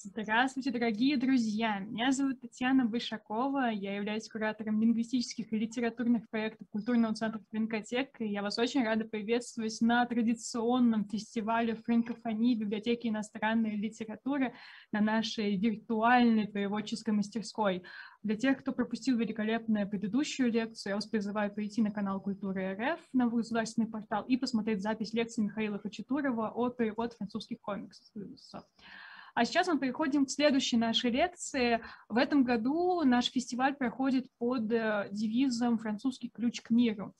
Здравствуйте, дорогие друзья! Меня зовут Татьяна Вышакова, я являюсь куратором лингвистических и литературных проектов Культурного центра Фринкотек, и я вас очень рада приветствовать на традиционном фестивале франкофонии библиотеки иностранной литературы на нашей виртуальной переводческой мастерской. Для тех, кто пропустил великолепную предыдущую лекцию, я вас призываю перейти на канал Культуры РФ на государственный портал и посмотреть запись лекции Михаила Хачатурова о переводе французских комиксов. А сейчас мы переходим к следующей нашей лекции. В этом году наш фестиваль проходит под э, девизом «Французский ключ к миру».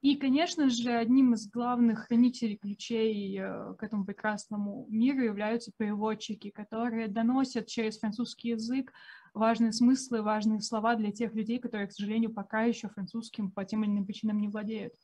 И, конечно же, одним из главных хранителей ключей э, к этому прекрасному миру являются переводчики, которые доносят через французский язык важные смыслы, важные слова для тех людей, которые, к сожалению, пока еще французским по тем или иным причинам не владеют.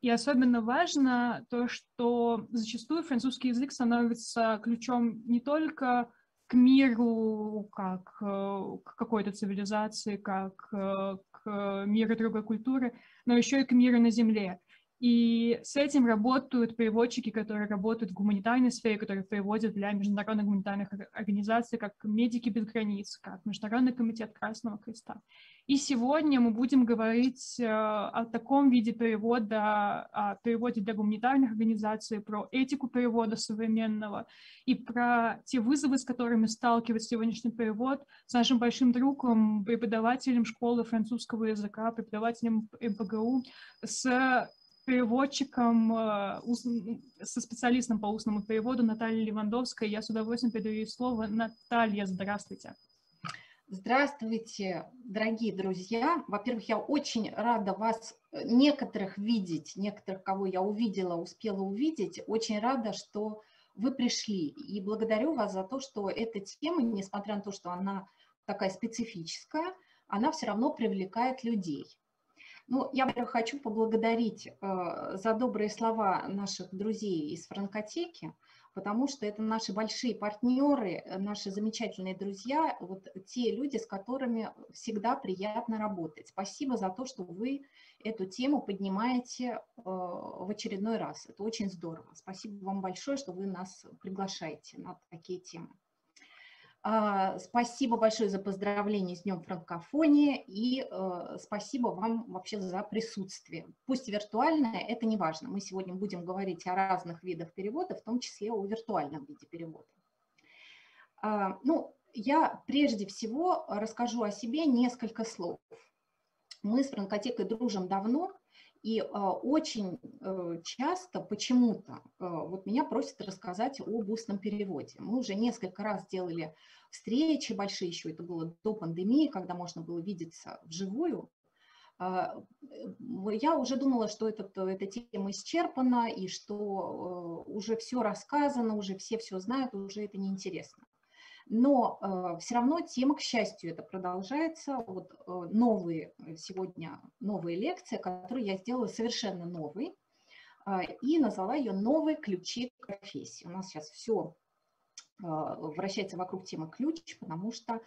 И особенно важно то, что зачастую французский язык становится ключом не только к миру, как э, к какой-то цивилизации, как э, к миру другой культуры, но еще и к миру на Земле. И с этим работают переводчики, которые работают в гуманитарной сфере, которые переводят для международных гуманитарных организаций, как «Медики без границ», как Международный комитет Красного Креста. И сегодня мы будем говорить э, о таком виде перевода, о переводе для гуманитарных организаций, про этику перевода современного и про те вызовы, с которыми сталкивается сегодняшний перевод с нашим большим другом, преподавателем школы французского языка, преподавателем МПГУ, с переводчиком, э, со специалистом по устному переводу Натальей Левандовской. Я с удовольствием передаю ей слово. Наталья, здравствуйте. Здравствуйте, дорогие друзья. Во-первых, я очень рада вас, э, некоторых видеть, некоторых, кого я увидела, успела увидеть. Очень рада, что вы пришли. И благодарю вас за то, что эта тема, несмотря на то, что она такая специфическая, она все равно привлекает людей. Ну, я, хочу поблагодарить э, за добрые слова наших друзей из франкотеки, потому что это наши большие партнеры, э, наши замечательные друзья, вот те люди, с которыми всегда приятно работать. Спасибо за то, что вы эту тему поднимаете э, в очередной раз. Это очень здорово. Спасибо вам большое, что вы нас приглашаете на такие темы. А, спасибо большое за поздравление с Днем франкофонии и э, спасибо вам вообще за присутствие. Пусть виртуальное, это не важно. Мы сегодня будем говорить о разных видах перевода, в том числе о виртуальном виде перевода. А, ну, я прежде всего расскажу о себе несколько слов. Мы с франкотекой дружим давно, и а, очень э, часто почему-то а, вот меня просят рассказать об устном переводе. Мы уже несколько раз делали встречи большие, еще это было до пандемии, когда можно было видеться вживую. А, я уже думала, что этот, эта тема исчерпана и что э, уже все рассказано, уже все все знают, уже это неинтересно но э, все равно тема, к счастью, это продолжается. Вот э, новые э, сегодня новые лекции, которые я сделала совершенно новые, э, и назвала ее «Новые ключи к профессии». У нас сейчас все э, вращается вокруг темы ключ, потому что э,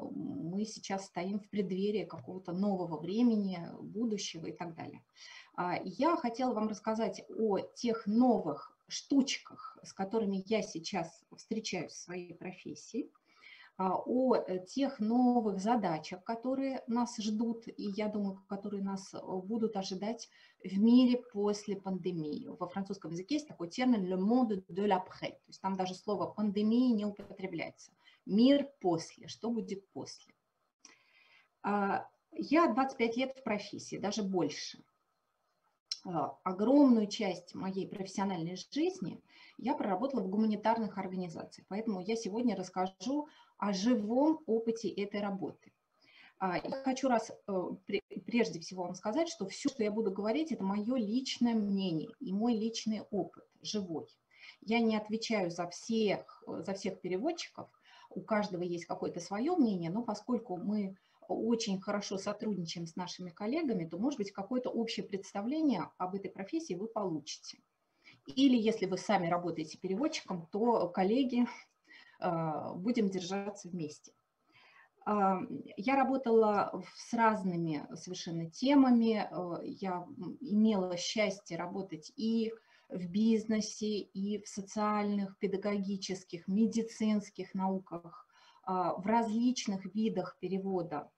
мы сейчас стоим в преддверии какого-то нового времени, будущего и так далее. Я хотела вам рассказать о тех новых штучках, с которыми я сейчас встречаюсь в своей профессии, а, о э, тех новых задачах, которые нас ждут, и я думаю, которые нас э, будут ожидать в мире после пандемии. Во французском языке есть такой термин «le monde de l'après», то есть там даже слово «пандемия» не употребляется. Мир после, что будет после. А, я 25 лет в профессии, даже больше. А, огромную часть моей профессиональной жизни я проработала в гуманитарных организациях, поэтому я сегодня расскажу о живом опыте этой работы. А, я хочу раз э, прежде всего вам сказать, что все, что я буду говорить, это мое личное мнение и мой личный опыт, живой. Я не отвечаю за всех, за всех переводчиков, у каждого есть какое-то свое мнение, но поскольку мы очень хорошо сотрудничаем с нашими коллегами, то, может быть, какое-то общее представление об этой профессии вы получите. Или если вы сами работаете переводчиком, то коллеги, э, будем держаться вместе. Э, я работала с разными совершенно темами. Э, я имела счастье работать и в бизнесе и в социальных, педагогических, медицинских науках, в различных видах перевода,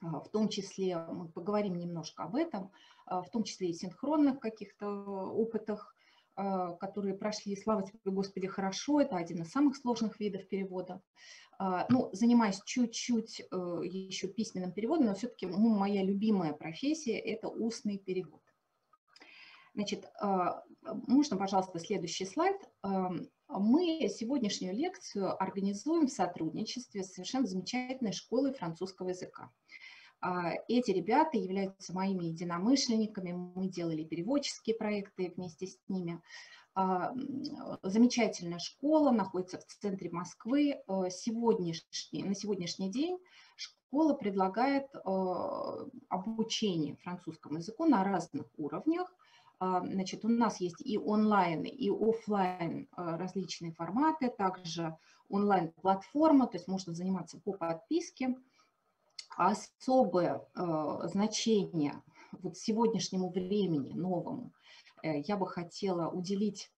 в том числе, мы поговорим немножко об этом, в том числе и синхронных каких-то опытах, которые прошли, слава тебе, Господи, хорошо, это один из самых сложных видов перевода. А, ну, занимаюсь чуть-чуть э, еще письменным переводом, но все-таки ну, моя любимая профессия – это устный перевод. Значит, а, можно, пожалуйста, следующий слайд. А, мы сегодняшнюю лекцию организуем в сотрудничестве с совершенно замечательной школой французского языка. Эти ребята являются моими единомышленниками, мы делали переводческие проекты вместе с ними. А, замечательная школа, находится в центре Москвы. Э, сегодняшний, на сегодняшний день школа предлагает обучение французскому языку на разных уровнях. А, значит, у нас есть и онлайн, и офлайн различные форматы, также онлайн-платформа, то есть можно заниматься по подписке. Особое значение вот сегодняшнему времени, новому, Э, я бы хотела уделить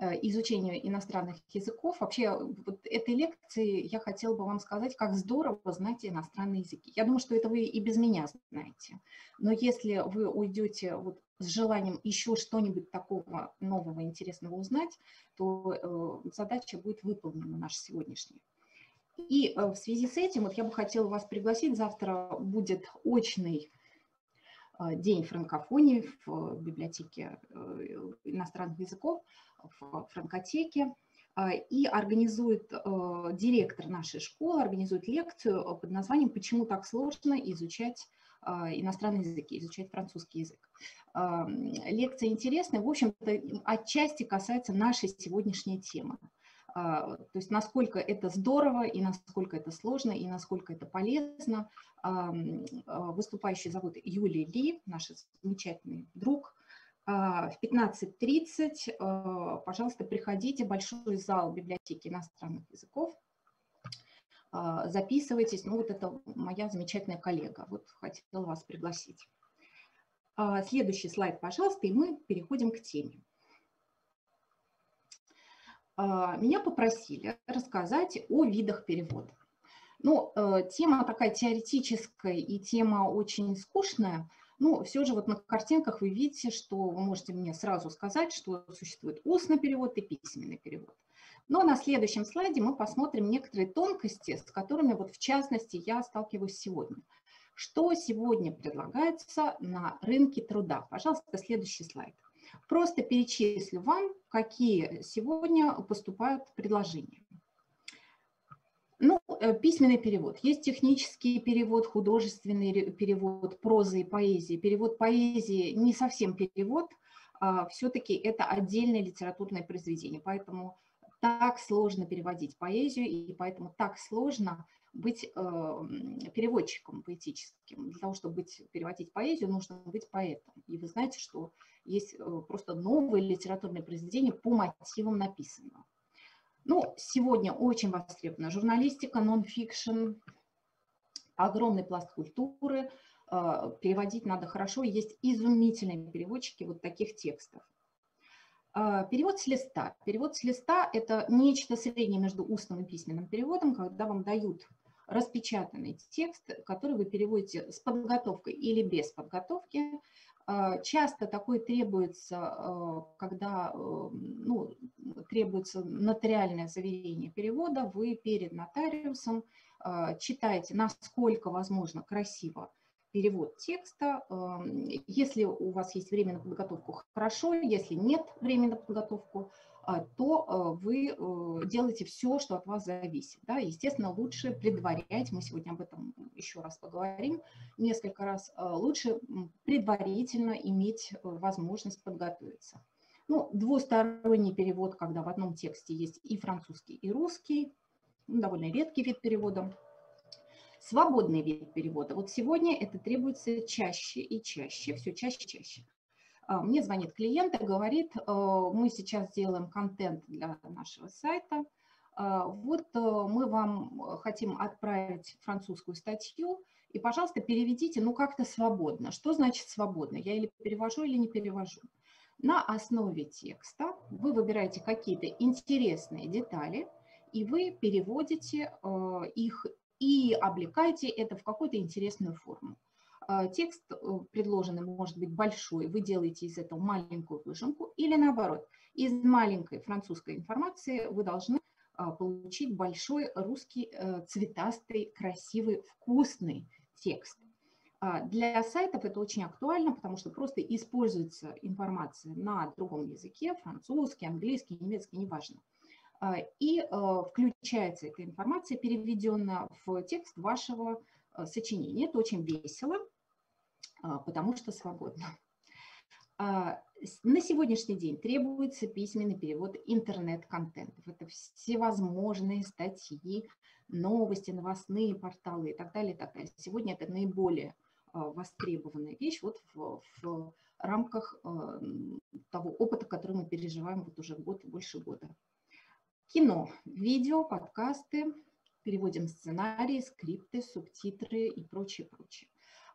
э, изучению иностранных языков. Вообще, вот этой лекции я хотела бы вам сказать, как здорово знать иностранные языки. Я думаю, что это вы и без меня знаете. Но если вы уйдете вот с желанием еще что-нибудь такого нового, интересного узнать, то э, задача будет выполнена наша сегодняшняя. И в связи с этим вот я бы хотела вас пригласить. Завтра будет очный Э, день франкофонии в библиотеке э, иностранных языков, в франкотеке. Э, и организует директор нашей школы, организует лекцию под названием «Почему так сложно изучать иностранные языки, изучать французский язык». Лекция интересная, в общем-то, отчасти касается нашей сегодняшней темы. То есть насколько это здорово, и насколько это сложно, и насколько это полезно а, выступающий зовут Юлия Ли, наш замечательный друг. А, в 15.30, а, пожалуйста, приходите, большой зал библиотеки иностранных языков, записывайтесь. Ну, вот это моя замечательная коллега, вот хотела вас пригласить. Следующий слайд, пожалуйста, и мы переходим к теме. Меня попросили рассказать о видах перевода. Ну, э, тема такая теоретическая и тема очень скучная, но все же вот на картинках вы видите, что вы можете мне сразу сказать, что существует устный перевод и письменный перевод. Но на следующем слайде мы посмотрим некоторые тонкости, с которыми вот в частности я сталкиваюсь сегодня. Что сегодня предлагается на рынке труда? Пожалуйста, следующий слайд. Просто перечислю вам, какие сегодня поступают предложения. Ну, э, письменный перевод. Есть технический перевод, художественный перевод прозы и поэзии. Перевод поэзии не совсем перевод, а все-таки это отдельное литературное произведение. Поэтому так сложно переводить поэзию, и поэтому так сложно быть э, переводчиком поэтическим. Для того, чтобы быть, переводить поэзию, нужно быть поэтом. И вы знаете, что есть э, просто новые литературные произведения по мотивам написанного. Ну, сегодня очень востребована журналистика, нон-фикшн, огромный пласт культуры, э, переводить надо хорошо, есть изумительные переводчики вот таких текстов. Э, перевод с листа. Перевод с листа – это нечто среднее между устным и письменным переводом, когда вам дают распечатанный текст, который вы переводите с подготовкой или без подготовки, часто такой требуется, а, когда э, ну, требуется нотариальное заверение перевода, вы перед нотариусом а, читаете, насколько возможно красиво перевод текста. Если у вас есть время на подготовку, хорошо. Если нет времени на подготовку, то а, вы э, делаете все, что от вас зависит. Да? Естественно, лучше предварять, мы сегодня об этом еще раз поговорим несколько раз, а, лучше предварительно иметь э, возможность подготовиться. Ну, двусторонний перевод, когда в одном тексте есть и французский, и русский, ну, довольно редкий вид перевода. Свободный вид перевода. Вот сегодня это требуется чаще и чаще, все чаще и чаще. А, мне звонит клиент и говорит, э, мы сейчас делаем контент для нашего сайта, а, вот э, мы вам хотим отправить французскую статью, и, пожалуйста, переведите, ну, как-то свободно. Что значит свободно? Я или перевожу, или не перевожу. На основе текста вы выбираете какие-то интересные детали, и вы переводите э, их и облекаете это в какую-то интересную форму. Э, текст э, предложенный может быть большой, вы делаете из этого маленькую выжимку, или наоборот, из маленькой французской информации вы должны получить большой русский цветастый, красивый, вкусный текст. А, для сайтов это очень актуально, потому что просто используется информация на другом языке, французский, английский, немецкий, неважно. А, и а, включается эта информация, переведенная в текст вашего сочинения. Это очень весело, потому что свободно. На сегодняшний день требуется письменный перевод интернет-контентов. Это всевозможные статьи, новости, новостные порталы и так далее. И так далее. Сегодня это наиболее а, востребованная вещь вот в, в рамках а, того опыта, который мы переживаем вот уже год, больше года. Кино, видео, подкасты, переводим сценарии, скрипты, субтитры и прочее, прочее.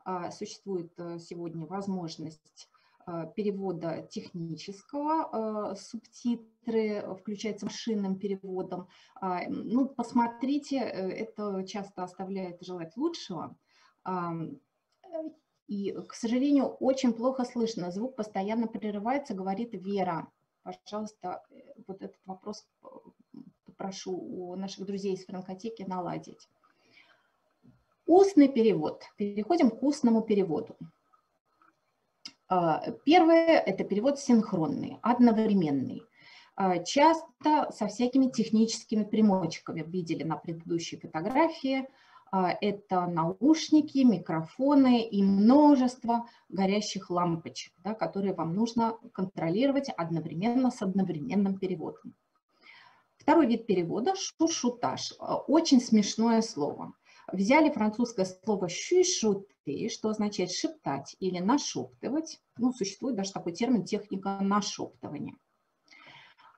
А, существует сегодня возможность перевода технического, субтитры включается машинным переводом. Ну, посмотрите, э, это часто оставляет желать лучшего. И, к сожалению, очень плохо слышно. Звук постоянно прерывается, говорит Вера. Пожалуйста, э, вот этот вопрос э, попрошу у наших друзей из франкотеки наладить. Устный перевод. Переходим к устному переводу. А, первое – это перевод синхронный, одновременный. А, часто со всякими техническими примочками. Видели на предыдущей фотографии – а, это наушники, микрофоны и множество горящих лампочек, да, которые вам нужно контролировать одновременно с одновременным переводом. Второй вид перевода – шушутаж. Очень смешное слово. Взяли французское слово «шушуты», что означает «шептать» или «нашептывать». Ну, существует даже такой термин «техника нашептывания».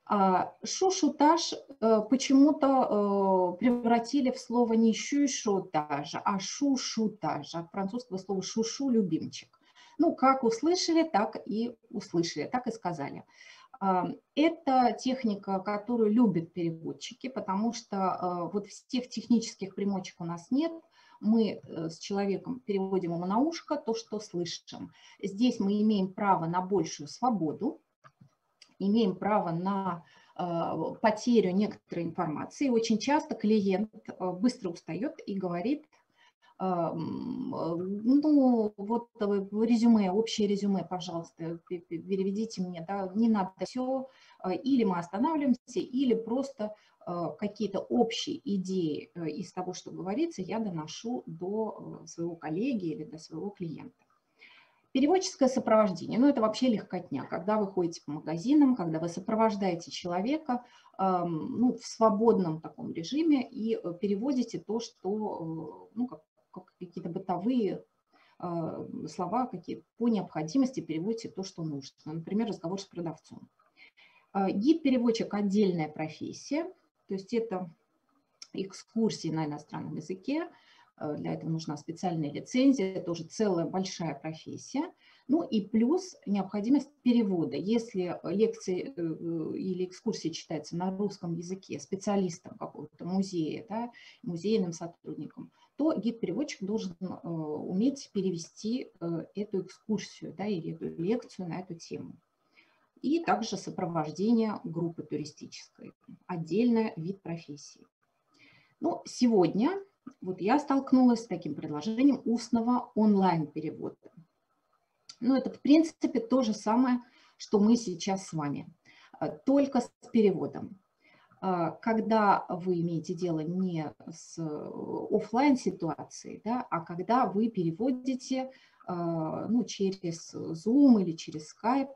А, шушутаж э, почему-то э, превратили в слово не шушутаж, а шушутаж, от французского слова шушу – любимчик. Ну, как услышали, так и услышали, так и сказали. А, это техника, которую любят переводчики, потому что э, вот всех технических примочек у нас нет. Мы с человеком переводим ему на ушко то, что слышим. Здесь мы имеем право на большую свободу, имеем право на э, потерю некоторой информации. Очень часто клиент э, быстро устает и говорит, э, ну, вот резюме, общее резюме, пожалуйста, переведите мне, да, не надо все, или мы останавливаемся, или просто какие-то общие идеи из того, что говорится, я доношу до своего коллеги или до своего клиента. Переводческое сопровождение, ну это вообще легкотня, когда вы ходите по магазинам, когда вы сопровождаете человека ну, в свободном таком режиме и э, переводите то, что, э, ну, как какие-то бытовые э, слова, какие по необходимости переводите то, что нужно. Например, разговор с продавцом. Гид-переводчик – отдельная профессия, то есть это экскурсии на иностранном языке, Э, для этого нужна специальная лицензия, это уже целая большая профессия. Ну и плюс необходимость перевода. Если лекции э, или экскурсии читаются на русском языке специалистом какого-то музея, да, музейным сотрудником, то гид-переводчик должен э, уметь перевести эту экскурсию да, или эту лекцию на эту тему. И также сопровождение группы туристической, отдельный вид профессии. Ну, сегодня вот я столкнулась с таким предложением устного онлайн-перевода. Ну, это, в принципе, то же самое, что мы сейчас с вами, э, только с переводом. Э, когда вы имеете дело не с офлайн ситуацией, да, а когда вы переводите э, ну, через Zoom или через Skype,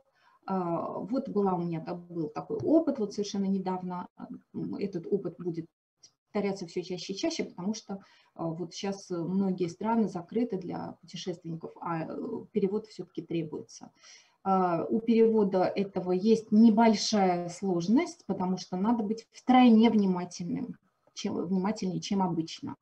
вот была у меня был такой опыт, вот совершенно недавно этот опыт будет повторяться все чаще и чаще, потому что а, вот сейчас многие страны закрыты для путешественников, а э, перевод все-таки требуется. А, у перевода этого есть небольшая сложность, потому что надо быть втройне внимательным чем, внимательнее, чем обычно.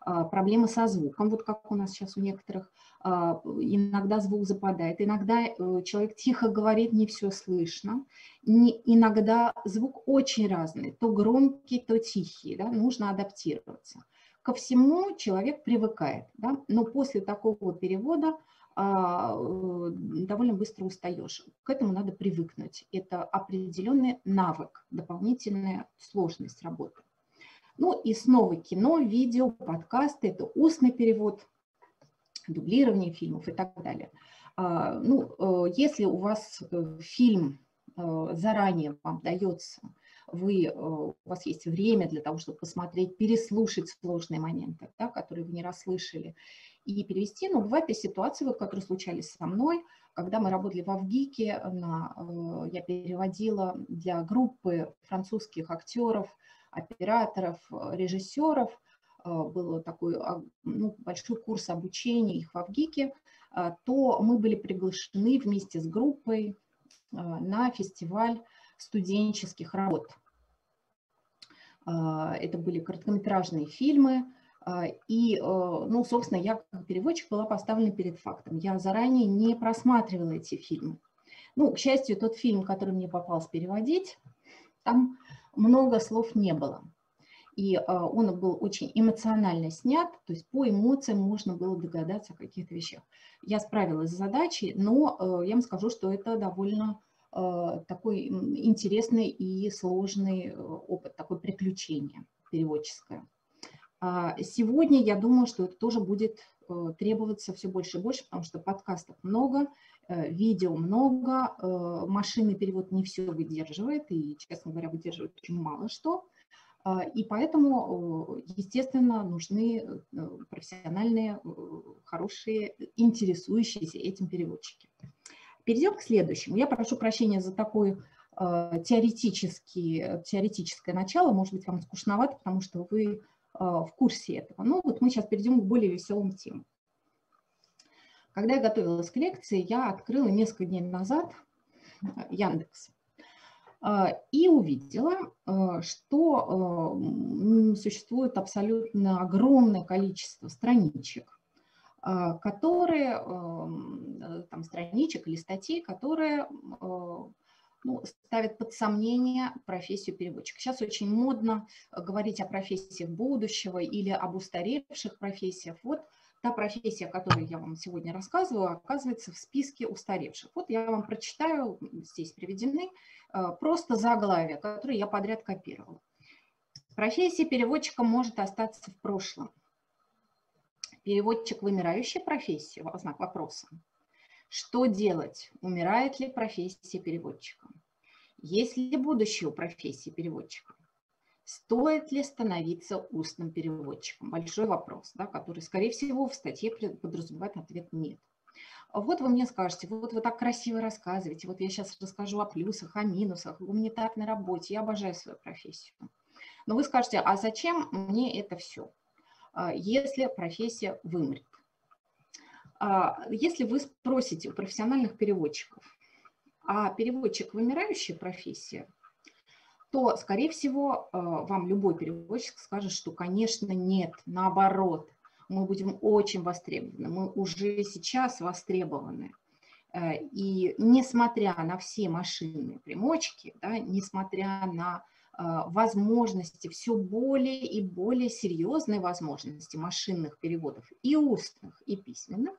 А, проблемы со звуком, вот как у нас сейчас у некоторых, а, иногда звук западает, иногда э, человек тихо говорит, не все слышно, не, иногда звук очень разный, то громкий, то тихий, да, нужно адаптироваться. Ко всему человек привыкает, да, но после такого перевода довольно быстро устаешь. К этому надо привыкнуть. Это определенный навык, дополнительная сложность работы. Ну и снова кино, видео, подкасты, это устный перевод, дублирование фильмов и так далее. А, ну, э, если у вас э, фильм заранее вам дается, вы, у вас есть время для того, чтобы посмотреть, переслушать сложные моменты, да, которые вы не расслышали, и перевести. Но бывают и ситуации, которые случались со мной, когда мы работали в Авгике, на, э, я переводила для группы французских актеров, операторов, режиссеров, э, был такой а, ну, большой курс обучения их в Авгике, э, то мы были приглашены вместе с группой на фестиваль студенческих работ. Это были короткометражные фильмы, и, э, ну, собственно, я как переводчик была поставлена перед фактом. Я заранее не просматривала эти фильмы. Ну, к счастью, тот фильм, который мне попался переводить, там много слов не было. И а, он был очень эмоционально снят, то есть по эмоциям можно было догадаться о каких-то вещах. Я справилась с задачей, но я вам скажу, что это довольно такой интересный и сложный опыт, такое приключение переводческое. А, сегодня я думаю, что это тоже будет э, требоваться все больше и больше, потому что подкастов много, э, видео много, э, машинный перевод не все выдерживает, и, честно говоря, выдерживает очень мало что. А, и поэтому, естественно, нужны профессиональные, хорошие, интересующиеся этим переводчики. Перейдем к следующему. Я прошу прощения за такое теоретический, теоретическое начало. Может быть, вам скучновато, потому что вы в курсе этого. Ну вот мы сейчас перейдем к более веселым темам. Когда я готовилась к лекции, я открыла несколько дней назад Яндекс а, и увидела, э, что существует абсолютно огромное количество страничек, которые, там, страничек или статей, которые ну, ставит под сомнение профессию переводчика. Сейчас очень модно э, говорить о профессиях будущего или об устаревших профессиях. Вот та профессия, о которой я вам сегодня рассказываю, оказывается в списке устаревших. Вот я вам прочитаю, здесь приведены, э, просто заглавия, которые я подряд копировала. Профессия переводчика может остаться в прошлом. Переводчик – вымирающая профессия? Знак вопроса. Что делать? Умирает ли профессия переводчика? Есть ли будущее у профессии переводчика? Стоит ли становиться устным переводчиком? Большой вопрос, да, который, скорее всего, в статье подразумевает ответ «нет». Вот вы мне скажете, вот вы так красиво рассказываете, вот я сейчас расскажу о плюсах, о минусах, так на работе, я обожаю свою профессию. Но вы скажете, а зачем мне это все, а, если профессия вымрет? А, если вы спросите у профессиональных переводчиков, а переводчик – вымирающая профессия, то, скорее всего, а, вам любой переводчик скажет, что, конечно, нет, наоборот, мы будем очень востребованы, мы уже сейчас востребованы. Э, и несмотря на все машинные примочки, да, несмотря на а, возможности, все более и более серьезные возможности машинных переводов и устных, и письменных,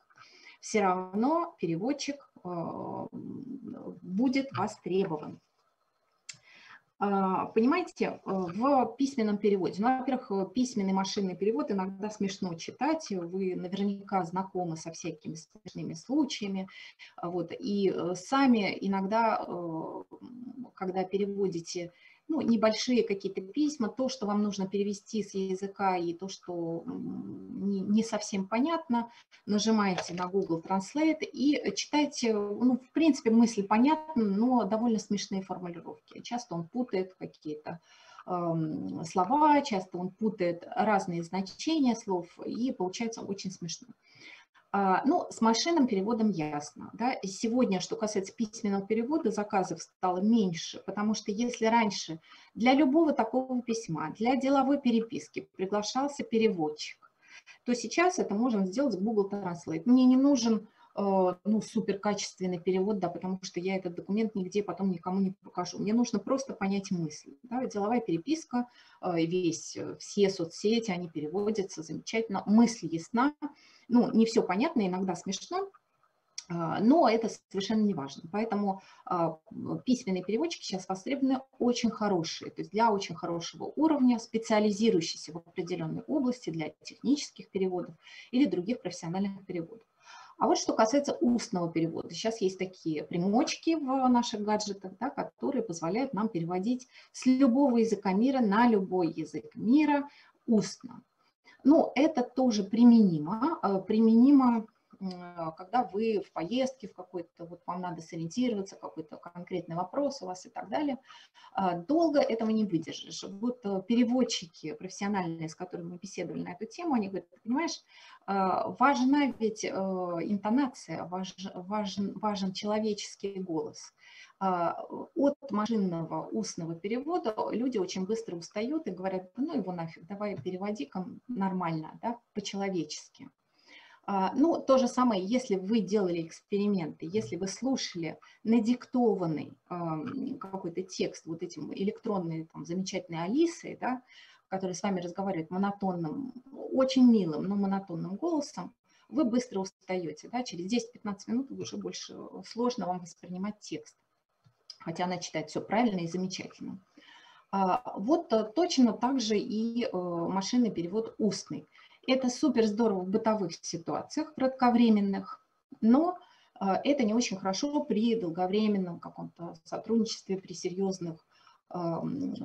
все равно переводчик э, будет востребован. А, понимаете, э, в письменном переводе, ну, во-первых, письменный машинный перевод иногда смешно читать, вы наверняка знакомы со всякими смешными случаями, вот, и э, сами иногда, когда переводите ну, небольшие какие-то письма, то, что вам нужно перевести с языка и то, что не, не совсем понятно, нажимаете на Google Translate и читайте, ну, в принципе, мысли понятны, но довольно смешные формулировки. Часто он путает какие-то э, слова, часто он путает разные значения слов, и получается очень смешно. А, ну, с машинным переводом ясно. Да? Сегодня, что касается письменного перевода, заказов стало меньше, потому что если раньше для любого такого письма, для деловой переписки приглашался переводчик, то сейчас это можно сделать в Google Translate. Мне не нужен э, ну, супер качественный перевод, да, потому что я этот документ нигде потом никому не покажу. Мне нужно просто понять мысль. Да, деловая переписка, э, весь, э, все соцсети, они переводятся замечательно, мысль ясна, ну, не все понятно, иногда смешно, а, но это совершенно не важно. Поэтому а, письменные переводчики сейчас востребованы очень хорошие, то есть для очень хорошего уровня, специализирующиеся в определенной области для технических переводов или других профессиональных переводов. А вот что касается устного перевода. Сейчас есть такие примочки в наших гаджетах, да, которые позволяют нам переводить с любого языка мира на любой язык мира устно. Ну, это тоже применимо, а, применимо, когда вы в поездке в какой-то, вот вам надо сориентироваться, какой-то конкретный вопрос у вас и так далее. А, долго этого не выдержишь. Вот э, переводчики профессиональные, с которыми мы беседовали на эту тему, они говорят, понимаешь, важна ведь э, интонация, важен, важен человеческий голос. А, от машинного устного перевода люди очень быстро устают и говорят, ну его нафиг, давай переводи нормально, да, по-человечески. А, ну, то же самое, если вы делали эксперименты, если вы слушали надиктованный какой-то текст вот этим электронной там, замечательной Алисой, да, которая с вами разговаривает монотонным, очень милым, но монотонным голосом, вы быстро устаете. Да? Через 10-15 минут уже больше сложно вам воспринимать текст хотя она читает все правильно и замечательно. А, вот э, точно так же и э, машинный перевод устный. Это супер здорово в бытовых ситуациях, кратковременных, но э, это не очень хорошо при долговременном каком-то сотрудничестве, при серьезных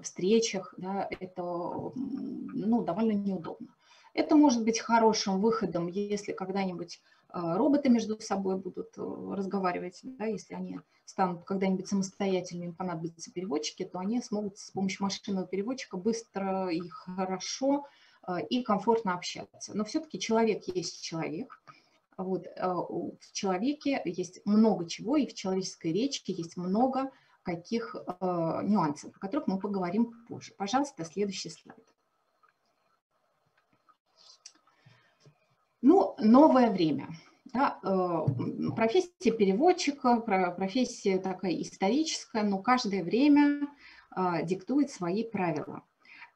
встречах, да, это ну, довольно неудобно. Это может быть хорошим выходом, если когда-нибудь роботы между собой будут э, разговаривать, да, если они станут когда-нибудь самостоятельными, им понадобятся переводчики, то они смогут с помощью машинного переводчика быстро и хорошо а, и комфортно общаться. Но все-таки человек есть человек. Вот, а, в человеке есть много чего, и в человеческой речи есть много каких нюансов, о которых мы поговорим позже. Пожалуйста, следующий слайд. Ну, новое время. Да, э, профессия переводчика, профессия такая историческая, но каждое время э, диктует свои правила.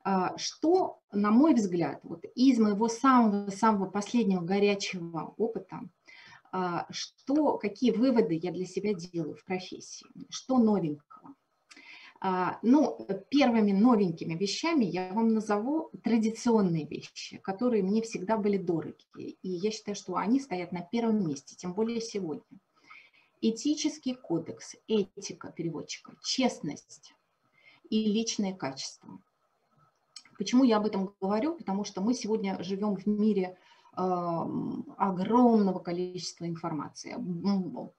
Э, что, на мой взгляд, вот из моего самого-самого последнего горячего опыта, что, какие выводы я для себя делаю в профессии, что новенького. А, ну, первыми новенькими вещами я вам назову традиционные вещи, которые мне всегда были дороги. И я считаю, что они стоят на первом месте, тем более сегодня. Этический кодекс, этика переводчика, честность и личные качества. Почему я об этом говорю? Потому что мы сегодня живем в мире э, огромного количества информации.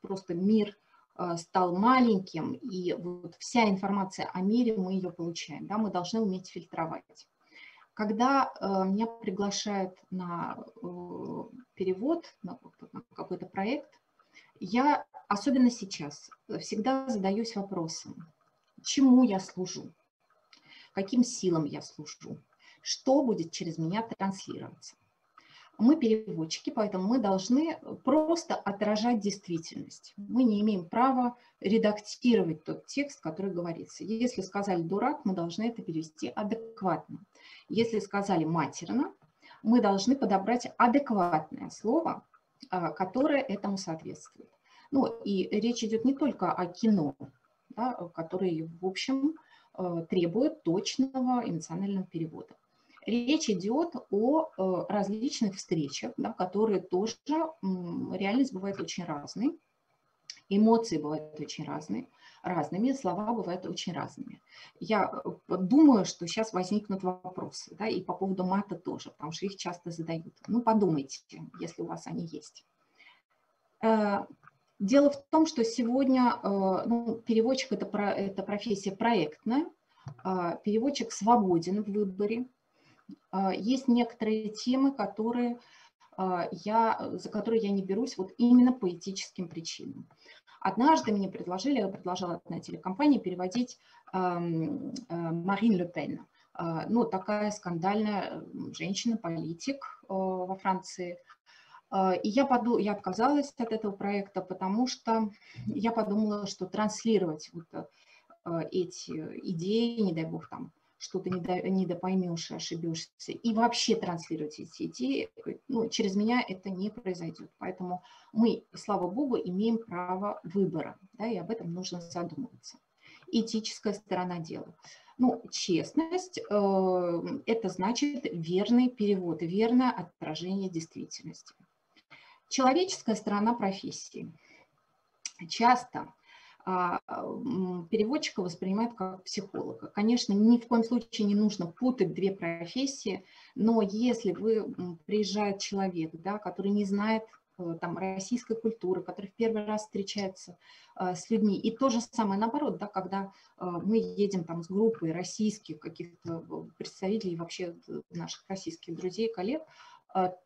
Просто мир – Э, стал маленьким, и вот вся информация о мире, мы ее получаем, да, мы должны уметь фильтровать. Когда э, меня приглашают на э, перевод, на, на какой-то проект, я, особенно сейчас, всегда задаюсь вопросом, чему я служу, каким силам я служу, что будет через меня транслироваться. Мы переводчики, поэтому мы должны просто отражать действительность. Мы не имеем права редактировать тот текст, который говорится. Если сказали «дурак», мы должны это перевести адекватно. Если сказали «матерно», мы должны подобрать адекватное слово, а, которое этому соответствует. Ну и речь идет не только о кино, да, которое, в общем, э, требует точного эмоционального перевода. Речь идет о э, различных встречах, да, которые тоже, реальность бывает очень разной, эмоции бывают очень разные, разными, слова бывают очень разными. Я э, думаю, что сейчас возникнут вопросы, да, и по поводу мата тоже, потому что их часто задают. Ну, подумайте, если у вас они есть. Э, дело в том, что сегодня ну, переводчик это, это профессия проектная, а переводчик свободен в выборе, есть некоторые темы, которые я, за которые я не берусь вот именно по этическим причинам. Однажды мне предложили, предложила одна телекомпания переводить эм, э, Марин Ле Пен. Э, ну, такая скандальная женщина, политик э, во Франции. И я, поду, я отказалась от этого проекта, потому что я подумала, что транслировать вот эти идеи, не дай бог там, что-то недопоймешь, ошибешься, и вообще транслировать эти идеи, ну, через меня это не произойдет. Поэтому мы, слава богу, имеем право выбора, да, и об этом нужно задумываться. Этическая сторона дела. Ну, честность э, – это значит верный перевод, верное отражение действительности. Человеческая сторона профессии. Часто переводчика воспринимают как психолога. Конечно, ни в коем случае не нужно путать две профессии, но если вы приезжает человек, да, который не знает э, там, российской культуры, который в первый раз встречается э, с людьми. И то же самое наоборот, да, когда э, мы едем там с группой российских каких-то представителей вообще наших российских друзей, коллег,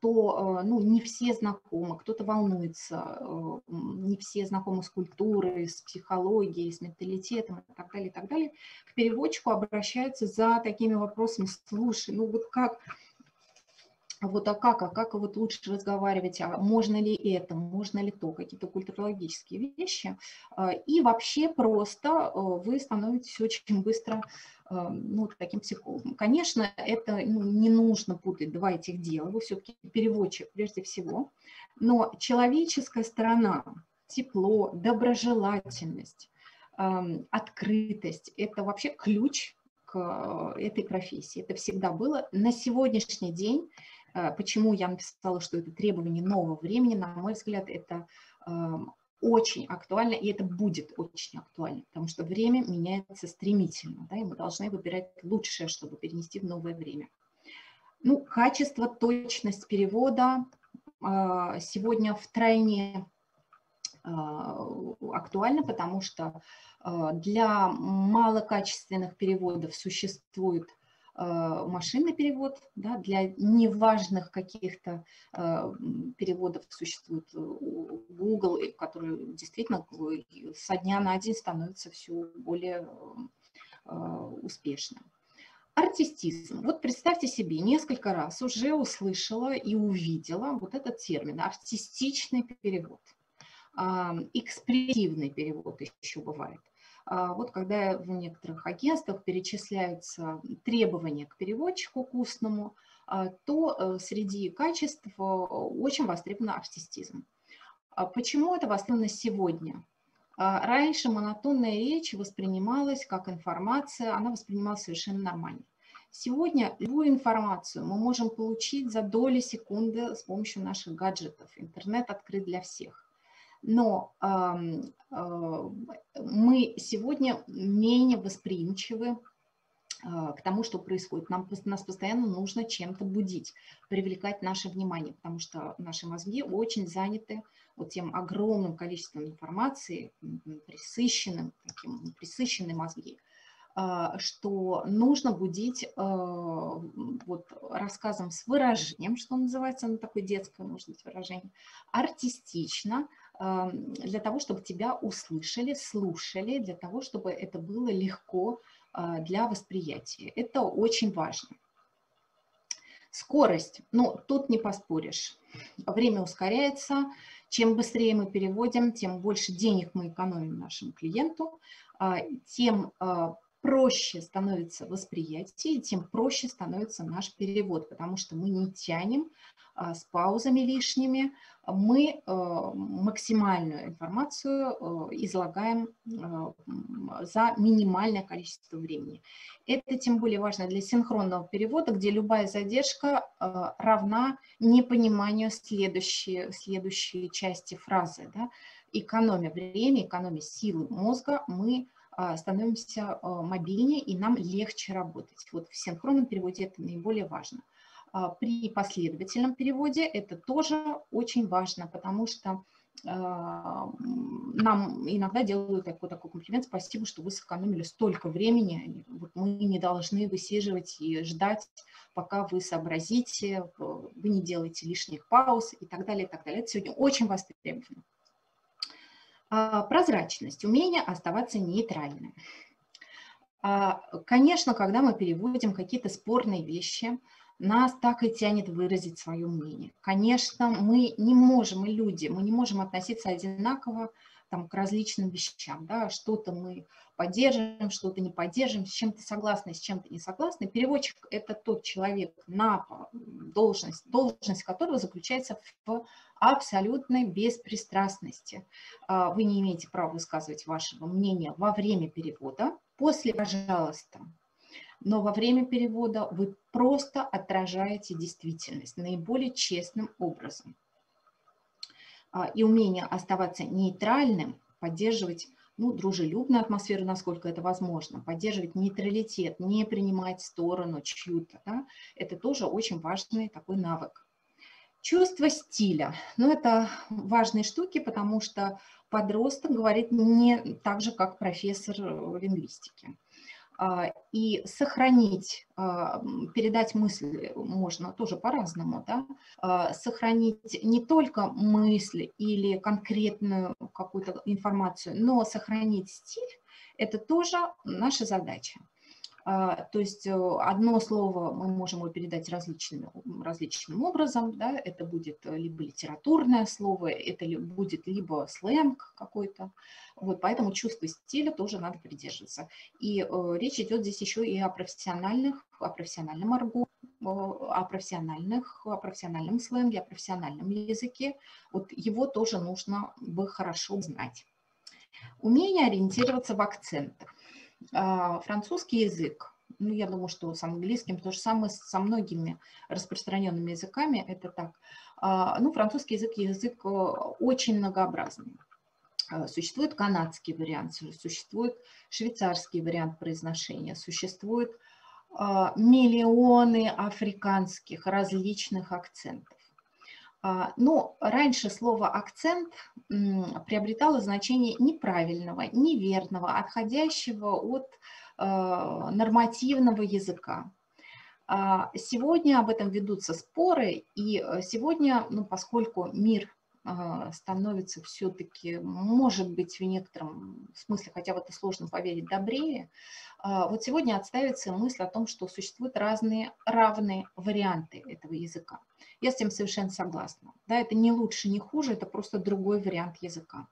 то э, ну, не все знакомы, кто-то волнуется, э, не все знакомы с культурой, с психологией, с менталитетом и так далее, и так далее, к переводчику обращаются за такими вопросами, слушай, ну вот как, вот а как, а как вот лучше разговаривать, а можно ли это, можно ли то, какие-то культурологические вещи. И вообще просто вы становитесь очень быстро ну, таким психологом. Конечно, это ну, не нужно путать два этих дела, вы все-таки переводчик прежде всего, но человеческая сторона, тепло, доброжелательность, открытость – это вообще ключ к этой профессии. Это всегда было. На сегодняшний день, э, почему я написала, что это требование нового времени, на мой взгляд, это очень актуально, и это будет очень актуально, потому что время меняется стремительно, да, и мы должны выбирать лучшее, чтобы перенести в новое время. Ну, качество, точность перевода э, сегодня втройне э, актуально, потому что э, для малокачественных переводов существует Э, машинный перевод, да, для неважных каких-то э, переводов существует э, Google, который действительно со дня на день становится все более успешным. Артистизм. Вот представьте себе, несколько раз уже услышала и увидела вот этот термин, артистичный перевод. Экспрессивный перевод еще бывает. А, вот когда в некоторых агентствах перечисляются требования к переводчику к устному, а, то э, среди качеств э, очень востребован артистизм. А почему это востребовано сегодня? Раньше монотонная речь воспринималась как информация, она воспринималась совершенно нормально. Сегодня любую информацию мы можем получить за доли секунды с помощью наших гаджетов. Интернет открыт для всех но э, мы сегодня менее восприимчивы э, к тому, что происходит. Нам, нас постоянно нужно чем-то будить, привлекать наше внимание, потому что наши мозги очень заняты вот тем огромным количеством информации, присыщенным, таким, присыщенные мозги, а, что нужно будить вот рассказом с выражением, что называется, ну такое детское, может быть, выражение, артистично, для того, чтобы тебя услышали, слушали, для того, чтобы это было легко а, для восприятия. Это очень важно. Скорость. Ну, тут не поспоришь. Время ускоряется. Чем быстрее мы переводим, тем больше денег мы экономим нашему клиенту, а, тем а, проще становится восприятие, тем проще становится наш перевод, потому что мы не тянем а, с паузами лишними, мы а, максимальную информацию а, излагаем за минимальное количество времени. Это тем более важно для синхронного перевода, где любая задержка равна непониманию следующей, следующей части фразы. Да? Экономя время, экономя силы мозга, мы становимся мобильнее и нам легче работать. Вот в синхронном переводе это наиболее важно. А, при последовательном переводе это тоже очень важно, потому что нам иногда делают такой, такой комплимент, спасибо, что вы сэкономили столько времени, мы не должны высиживать и ждать, пока вы сообразите, вы не делаете лишних пауз и так далее, и так далее. Это сегодня очень востребовано. А, прозрачность, умение оставаться нейтральным. А, конечно, когда мы переводим какие-то спорные вещи, нас так и тянет выразить свое мнение. Конечно, мы не можем, мы люди, мы не можем относиться одинаково там, к различным вещам. Да? Что-то мы поддерживаем, что-то не поддерживаем, с чем-то согласны, с чем-то не согласны. Переводчик – это тот человек, на должность, должность которого заключается в абсолютной беспристрастности. А, вы не имеете права высказывать вашего мнения во время перевода. После, пожалуйста, но во время перевода вы просто отражаете действительность наиболее честным образом. А, и умение оставаться нейтральным, поддерживать ну, дружелюбную атмосферу, насколько это возможно, поддерживать нейтралитет, не принимать сторону чью-то, да, это тоже очень важный такой навык. Чувство стиля. Ну, это важные штуки, потому что подросток говорит не так же, как профессор лингвистики. А, и сохранить, а, передать мысль можно тоже по-разному, да? А, сохранить не только мысль или конкретную какую-то информацию, но сохранить стиль – это тоже наша задача. А, то есть э, одно слово мы можем его передать различным, различным образом, да, это будет э, либо литературное слово, это будет либо сленг какой-то, вот, поэтому чувство стиля тоже надо придерживаться. И э, речь идет здесь еще и о профессиональных, о профессиональном аргу, о профессиональных, о профессиональном сленге, о профессиональном языке. Вот его тоже нужно бы хорошо знать. Умение ориентироваться в акцентах. А, французский язык, ну, я думаю, что с английским то же самое со многими распространенными языками, это так. А, ну, французский язык язык э, очень многообразный. А, существует канадский вариант, существует швейцарский вариант произношения, существует миллионы африканских различных акцентов. Но раньше слово «акцент» приобретало значение неправильного, неверного, отходящего от э, нормативного языка. А сегодня об этом ведутся споры, и э, сегодня, ну, поскольку мир становится все-таки, может быть, в некотором смысле, хотя в это сложно поверить, добрее, вот сегодня отставится мысль о том, что существуют разные равные варианты этого языка. Я с этим совершенно согласна. Да, это не лучше, не хуже, это просто другой вариант языка.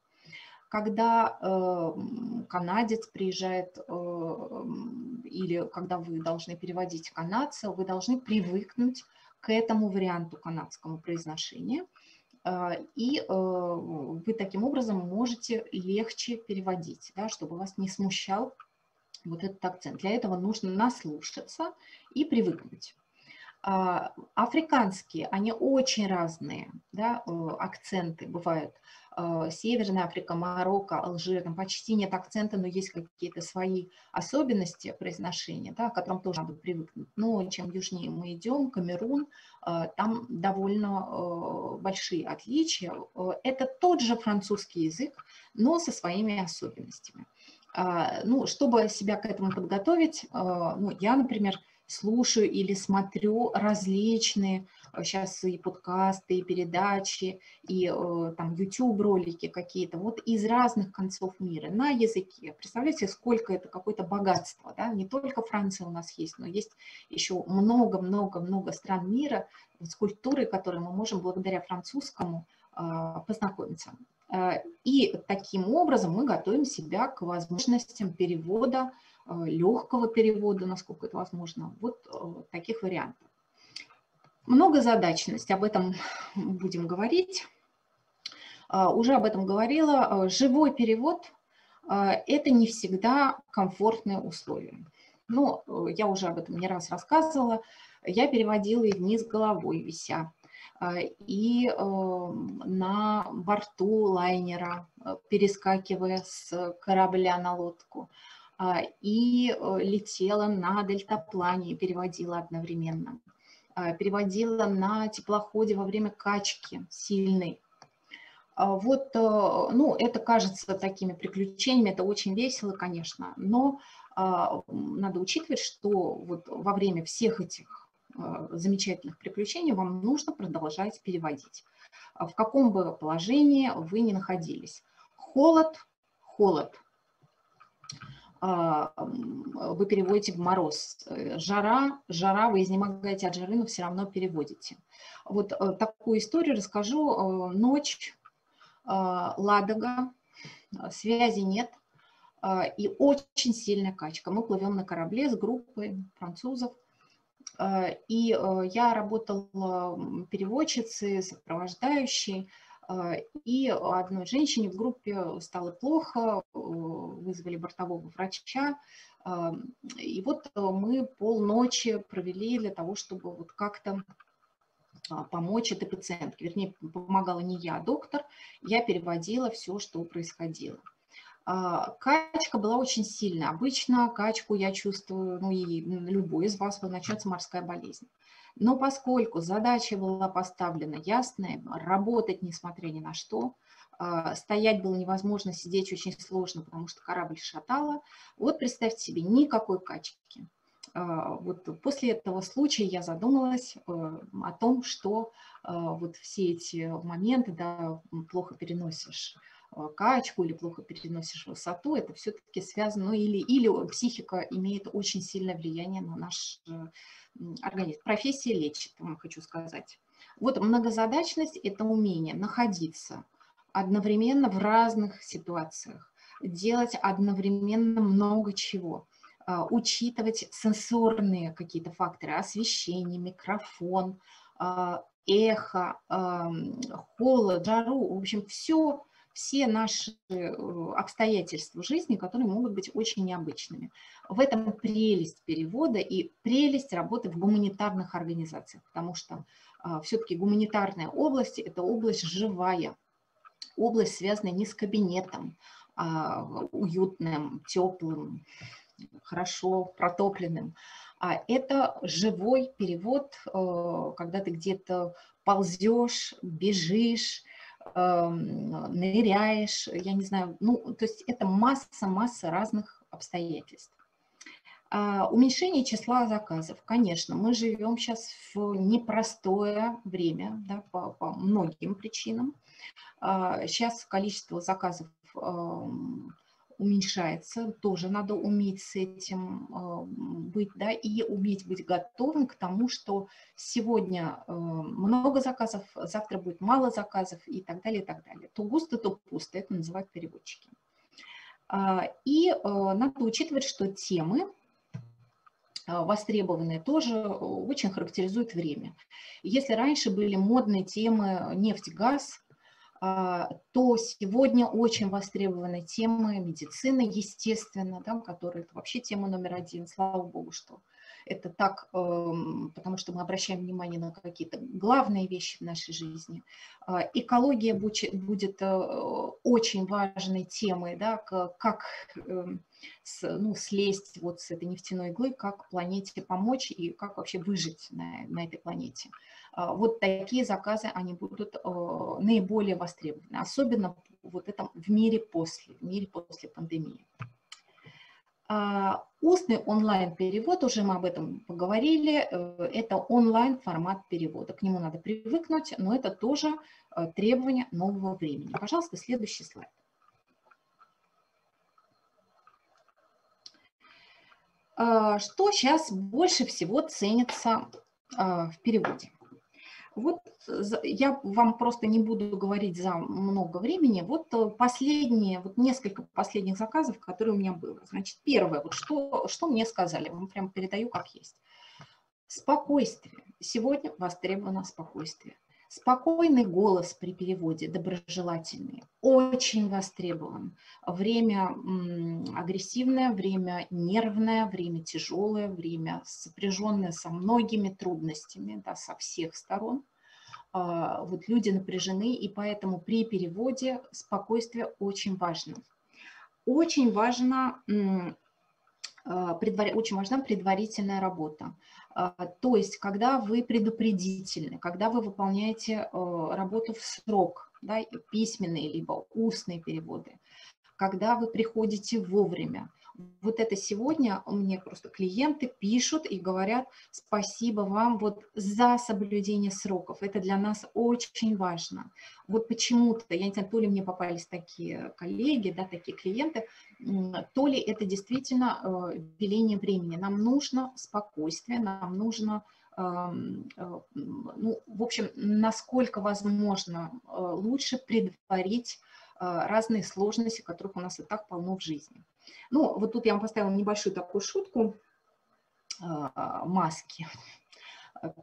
Когда э, канадец приезжает, э, или когда вы должны переводить канадца, вы должны привыкнуть к этому варианту канадского произношения, и э, вы таким образом можете легче переводить, да, чтобы вас не смущал вот этот акцент. Для этого нужно наслушаться и привыкнуть. А, африканские, они очень разные, да, э, акценты бывают. А, Северная Африка, Марокко, Алжир, там почти нет акцента, но есть какие-то свои особенности произношения, да, к которым тоже надо привыкнуть. Но чем южнее мы идем, Камерун, а, там довольно э, большие отличия. Э, это тот же французский язык, но со своими особенностями. Ну, чтобы себя к этому подготовить, ну, я, например, слушаю или смотрю различные сейчас э, и подкасты, и передачи, и э, там YouTube ролики какие-то, вот из разных концов мира на языке. Представляете, сколько это какое-то богатство, да? Не только Франция у нас есть, но есть еще много-много-много стран мира с культурой, которой мы можем благодаря французскому а, познакомиться. Э, и таким образом мы готовим себя к возможностям перевода легкого перевода, насколько это возможно. Вот э, таких вариантов. Многозадачность, об этом будем говорить. Э, уже об этом говорила. Живой перевод – это не всегда комфортные условия. Ну, я уже об этом не раз рассказывала. Я переводила и вниз головой вися, и на борту лайнера, перескакивая с корабля на лодку – и э, летела на дельтаплане и переводила одновременно. А, переводила на теплоходе во время качки сильной. А вот, э, ну, это кажется такими приключениями, это очень весело, конечно, но а, надо учитывать, что вот во время всех этих а, замечательных приключений вам нужно продолжать переводить. В каком бы положении вы ни находились. Холод, холод. Вы переводите в мороз. Жара, жара, вы изнемогаете от жары, но все равно переводите. Вот э, такую историю расскажу. Э, ночь, а, Ладога, а, связи нет, а, и очень сильная качка. Мы плывем на корабле с группой французов, и я работала переводчицей, сопровождающей, и одной женщине в группе стало плохо, вызвали бортового врача, и вот мы полночи провели для того, чтобы вот как-то а, помочь этой пациентке. Вернее, помогала не я, а доктор, я переводила все, что происходило. А, качка была очень сильная. Обычно качку я чувствую, ну и любой из вас, начнется морская болезнь. Но поскольку задача была поставлена ясная, работать несмотря ни на что, стоять было невозможно, сидеть очень сложно, потому что корабль шатало. Вот представьте себе, никакой качки. А, вот после этого случая я задумалась э, о том, что а, вот все эти моменты, да, плохо переносишь а, качку или плохо переносишь высоту, это все-таки связано, ну, или, или психика имеет очень сильное влияние на наш организм. Профессия лечит, вам хочу сказать. Вот многозадачность – это умение находиться одновременно в разных ситуациях, делать одновременно много чего – а, учитывать сенсорные какие-то факторы, освещение, микрофон, а, эхо, холод, жару, в общем, все, все наши э, обстоятельства жизни, которые могут быть очень необычными. В этом прелесть перевода и прелесть работы в гуманитарных организациях, потому что а, все-таки гуманитарная область – это область живая, область, связанная не с кабинетом, а уютным, теплым, хорошо протопленным. А это живой перевод, э, когда ты где-то ползешь, бежишь, эм, ныряешь, я не знаю, ну, то есть это масса-масса разных обстоятельств. А уменьшение числа заказов. Конечно, мы живем сейчас в непростое время да, по, по многим причинам. Сейчас а, количество заказов уменьшается, тоже надо уметь с этим быть, да, и уметь быть готовым к тому, что сегодня много заказов, завтра будет мало заказов и так далее, и так далее. То густо, то пусто, это называют переводчики. А, и э, надо учитывать, что темы, востребованные, тоже очень характеризуют время. Если раньше были модные темы нефть, газ, а, то сегодня очень востребованы темы медицины, естественно, да, которые это вообще тема номер один, слава богу, что это так, эм, потому что мы обращаем внимание на какие-то главные вещи в нашей жизни. А, экология будет э, очень важной темой, да, как эм, ну, слезть вот с этой нефтяной иглы, как планете помочь и как вообще выжить на, на этой планете. А, вот такие заказы, они будут э, наиболее востребованы, особенно вот этом в мире после, в мире после пандемии. А, устный онлайн-перевод, уже мы об этом поговорили, э, это онлайн-формат перевода. К нему надо привыкнуть, но это тоже э, требование нового времени. Пожалуйста, следующий слайд. А, что сейчас больше всего ценится в переводе? Вот я вам просто не буду говорить за много времени. Вот э, последние, вот несколько последних заказов, которые у меня было. Значит, первое, вот что, что мне сказали, вам прям передаю как есть. Спокойствие. Сегодня востребовано спокойствие. Спокойный голос при переводе, доброжелательный, очень востребован. Время агрессивное, время нервное, время тяжелое, время сопряженное со многими трудностями, да, со всех сторон. А, вот люди напряжены, и поэтому при переводе спокойствие очень важно. Очень важно предвар... очень важна предварительная работа. То есть, когда вы предупредительны, когда вы выполняете работу в срок, да, письменные либо устные переводы, когда вы приходите вовремя, вот это сегодня мне просто клиенты пишут и говорят спасибо вам вот за соблюдение сроков. Это для нас очень важно. Вот почему-то, я не знаю, то ли мне попались такие коллеги, да, такие клиенты, то ли это действительно э, деление времени. Нам нужно спокойствие, нам нужно эм, э, ну, в общем, насколько возможно э, лучше предварить разные сложности, которых у нас и так полно в жизни. Ну, вот тут я вам поставила небольшую такую шутку. А, маски.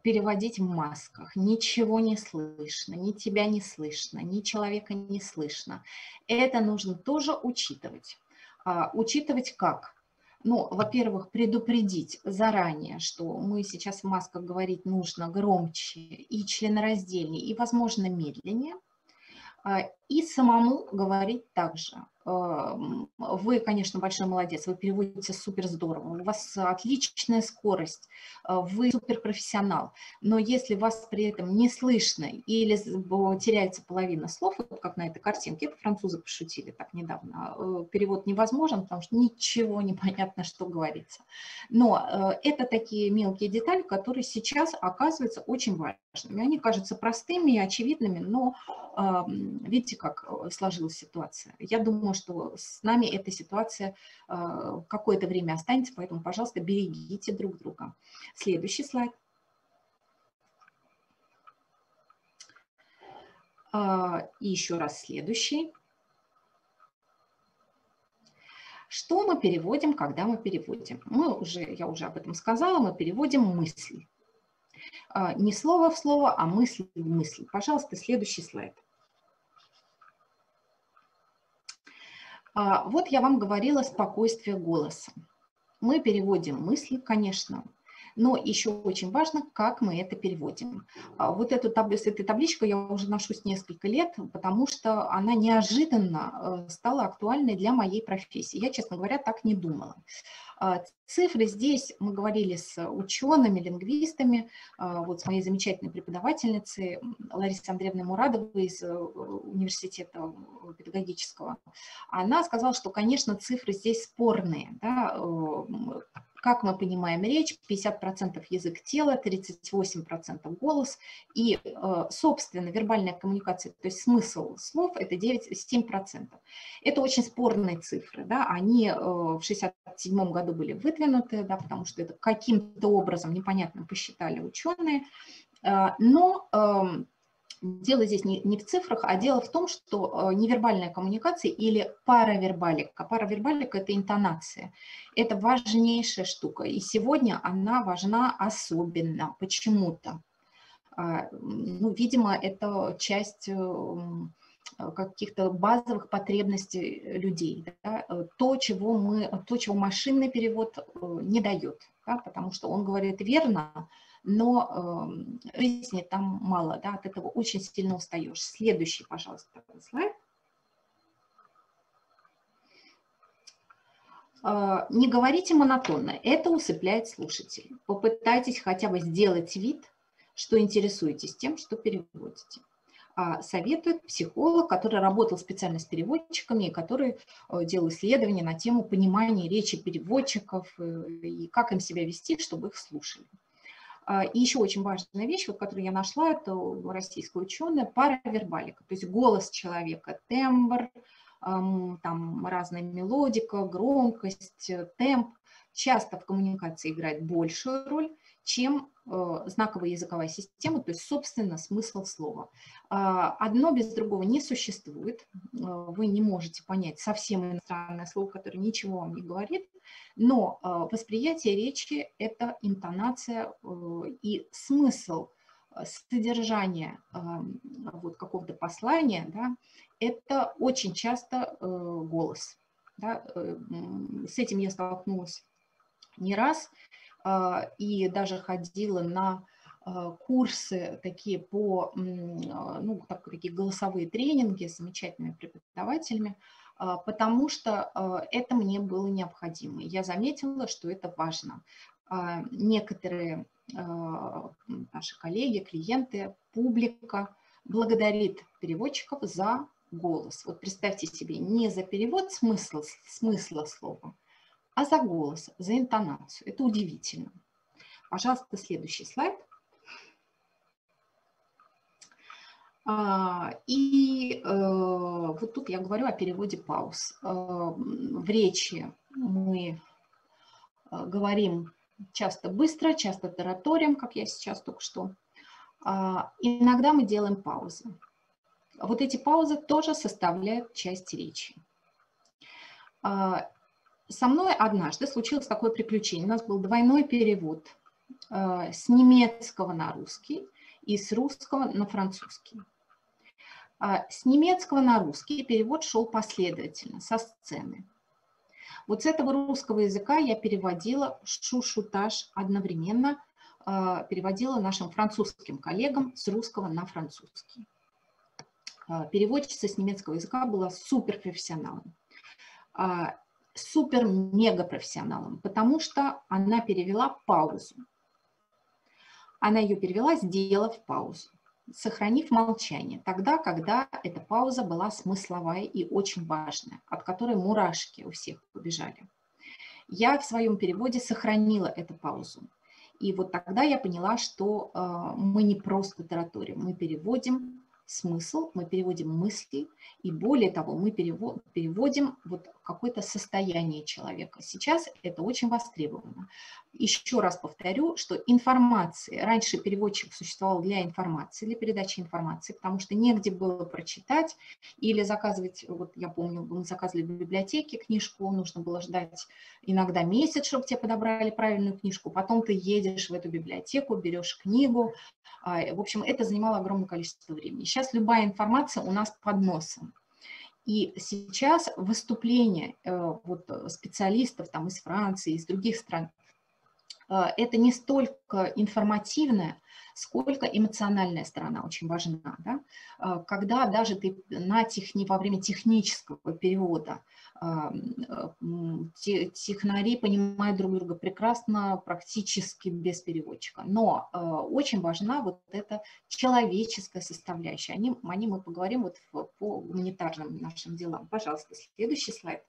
Переводить в масках. Ничего не слышно, ни тебя не слышно, ни человека не слышно. Это нужно тоже учитывать. А, учитывать как? Ну, во-первых, предупредить заранее, что мы сейчас в масках говорить нужно громче и членораздельнее, и, возможно, медленнее. И самому говорить также. Вы, конечно, большой молодец, вы переводите супер здорово, у вас отличная скорость, а, вы супер профессионал, но если вас при этом не слышно или теряется половина слов, вот как на этой картинке, французы пошутили так недавно, э, перевод невозможен, потому что ничего не понятно, что говорится. Но э, это такие мелкие детали, которые сейчас оказываются очень важными. Они кажутся простыми и очевидными, но видите, как э, сложилась ситуация. Я думаю, что с нами эта ситуация э, какое-то время останется, поэтому, пожалуйста, берегите друг друга. Следующий слайд. А, и еще раз следующий. Что мы переводим, когда мы переводим? Мы уже, я уже об этом сказала, мы переводим мысли. А, не слово в слово, а мысль в мысль. Пожалуйста, следующий слайд. Вот я вам говорила спокойствие голоса. Мы переводим мысли, конечно, но еще очень важно, как мы это переводим. А, вот эту таблицу, с этой табличкой я уже ношусь несколько лет, потому что она неожиданно э, стала актуальной для моей профессии. Я, честно говоря, так не думала. А, цифры здесь, мы говорили с учеными, лингвистами, а, вот с моей замечательной преподавательницей Ларисой Андреевной Мурадовой из э, университета педагогического. Она сказала, что, конечно, цифры здесь спорные. Да? Как мы понимаем речь, 50% язык тела, 38% голос, и, э, собственно, вербальная коммуникация, то есть смысл слов, это 9-7%. Это очень спорные цифры, да, они э, в 1967 году были выдвинуты, да, потому что это каким-то образом, непонятно, посчитали ученые, э, но эм, Дело здесь не, не в цифрах, а дело в том, что э, невербальная коммуникация или паравербалика. Паравербалика – это интонация. Это важнейшая штука. И сегодня она важна особенно почему-то. А, ну, видимо, это часть э, каких-то базовых потребностей людей. Да? То, чего мы, то, чего машинный перевод э, не дает. Да? Потому что он говорит верно, но э, жизни там мало, да, от этого очень сильно устаешь. Следующий, пожалуйста, слайд. Э, не говорите монотонно, это усыпляет слушателей. Попытайтесь хотя бы сделать вид, что интересуетесь тем, что переводите а, советует психолог, который работал специально с переводчиками и который э, делал исследования на тему понимания речи переводчиков э, и как им себя вести, чтобы их слушали. А, и еще очень важная вещь, вот, которую я нашла, это российская ученая, паравербалика, то есть голос человека, тембр, там разная мелодика, громкость, темп. Часто в коммуникации играет большую роль, чем э, знаковая языковая система, то есть, собственно, смысл слова. А, одно без другого не существует. Э, вы не можете понять совсем иностранное слово, которое ничего вам не говорит, но э, восприятие речи – это интонация и смысл содержания вот какого-то послания, да, это очень часто голос. Да, с этим я столкнулась не раз, и даже ходила на а, курсы такие по, а, ну, так, такие голосовые тренинги с замечательными преподавателями. потому что это мне было необходимо. Я заметила, что это важно. Некоторые наши коллеги, клиенты, публика благодарит переводчиков за голос. Вот представьте себе, не за перевод смысла, смысла слова, а за голос, за интонацию. Это удивительно. Пожалуйста, следующий слайд. А, и э, вот тут я говорю о переводе пауз. Э, в речи мы э, говорим часто быстро, часто тараторим, как я сейчас только что. А, иногда мы делаем паузы. Вот эти паузы тоже составляют часть речи. Со мной однажды случилось такое приключение. У нас был двойной перевод а, с немецкого на русский и с русского на французский. С немецкого на русский перевод шел последовательно, со сцены. Вот с этого русского языка я переводила шушутаж одновременно а, переводила нашим французским коллегам с русского на французский. А, переводчица с немецкого языка была суперпрофессионалом, а, супер-мега-профессионалом, потому что она перевела паузу. Она ее перевела, сделав паузу, сохранив молчание, тогда, когда эта пауза была смысловая и очень важная, от которой мурашки у всех побежали. Я в своем переводе сохранила эту паузу. И вот тогда я поняла, что э, мы не просто тараторим, мы переводим смысл, мы переводим мысли, и более того, мы переводим вот какое-то состояние человека. Сейчас это очень востребовано. Еще раз повторю, что информация, раньше переводчик существовал для информации, для передачи информации, потому что негде было прочитать или заказывать, вот я помню, мы заказывали в библиотеке книжку, нужно было ждать иногда месяц, чтобы тебе подобрали правильную книжку, потом ты едешь в эту библиотеку, берешь книгу, а, в общем, это занимало огромное количество времени. Сейчас любая информация у нас под носом. И сейчас выступления э, вот, специалистов там, из Франции, из других стран, э, это не столько информативное, сколько эмоциональная сторона очень важна. Да? Э, когда даже ты на техни, во время технического перевода технари понимают друг друга прекрасно, практически без переводчика. Но очень важна вот эта человеческая составляющая. О ней, о ней мы поговорим вот по гуманитарным нашим делам. Пожалуйста, следующий слайд.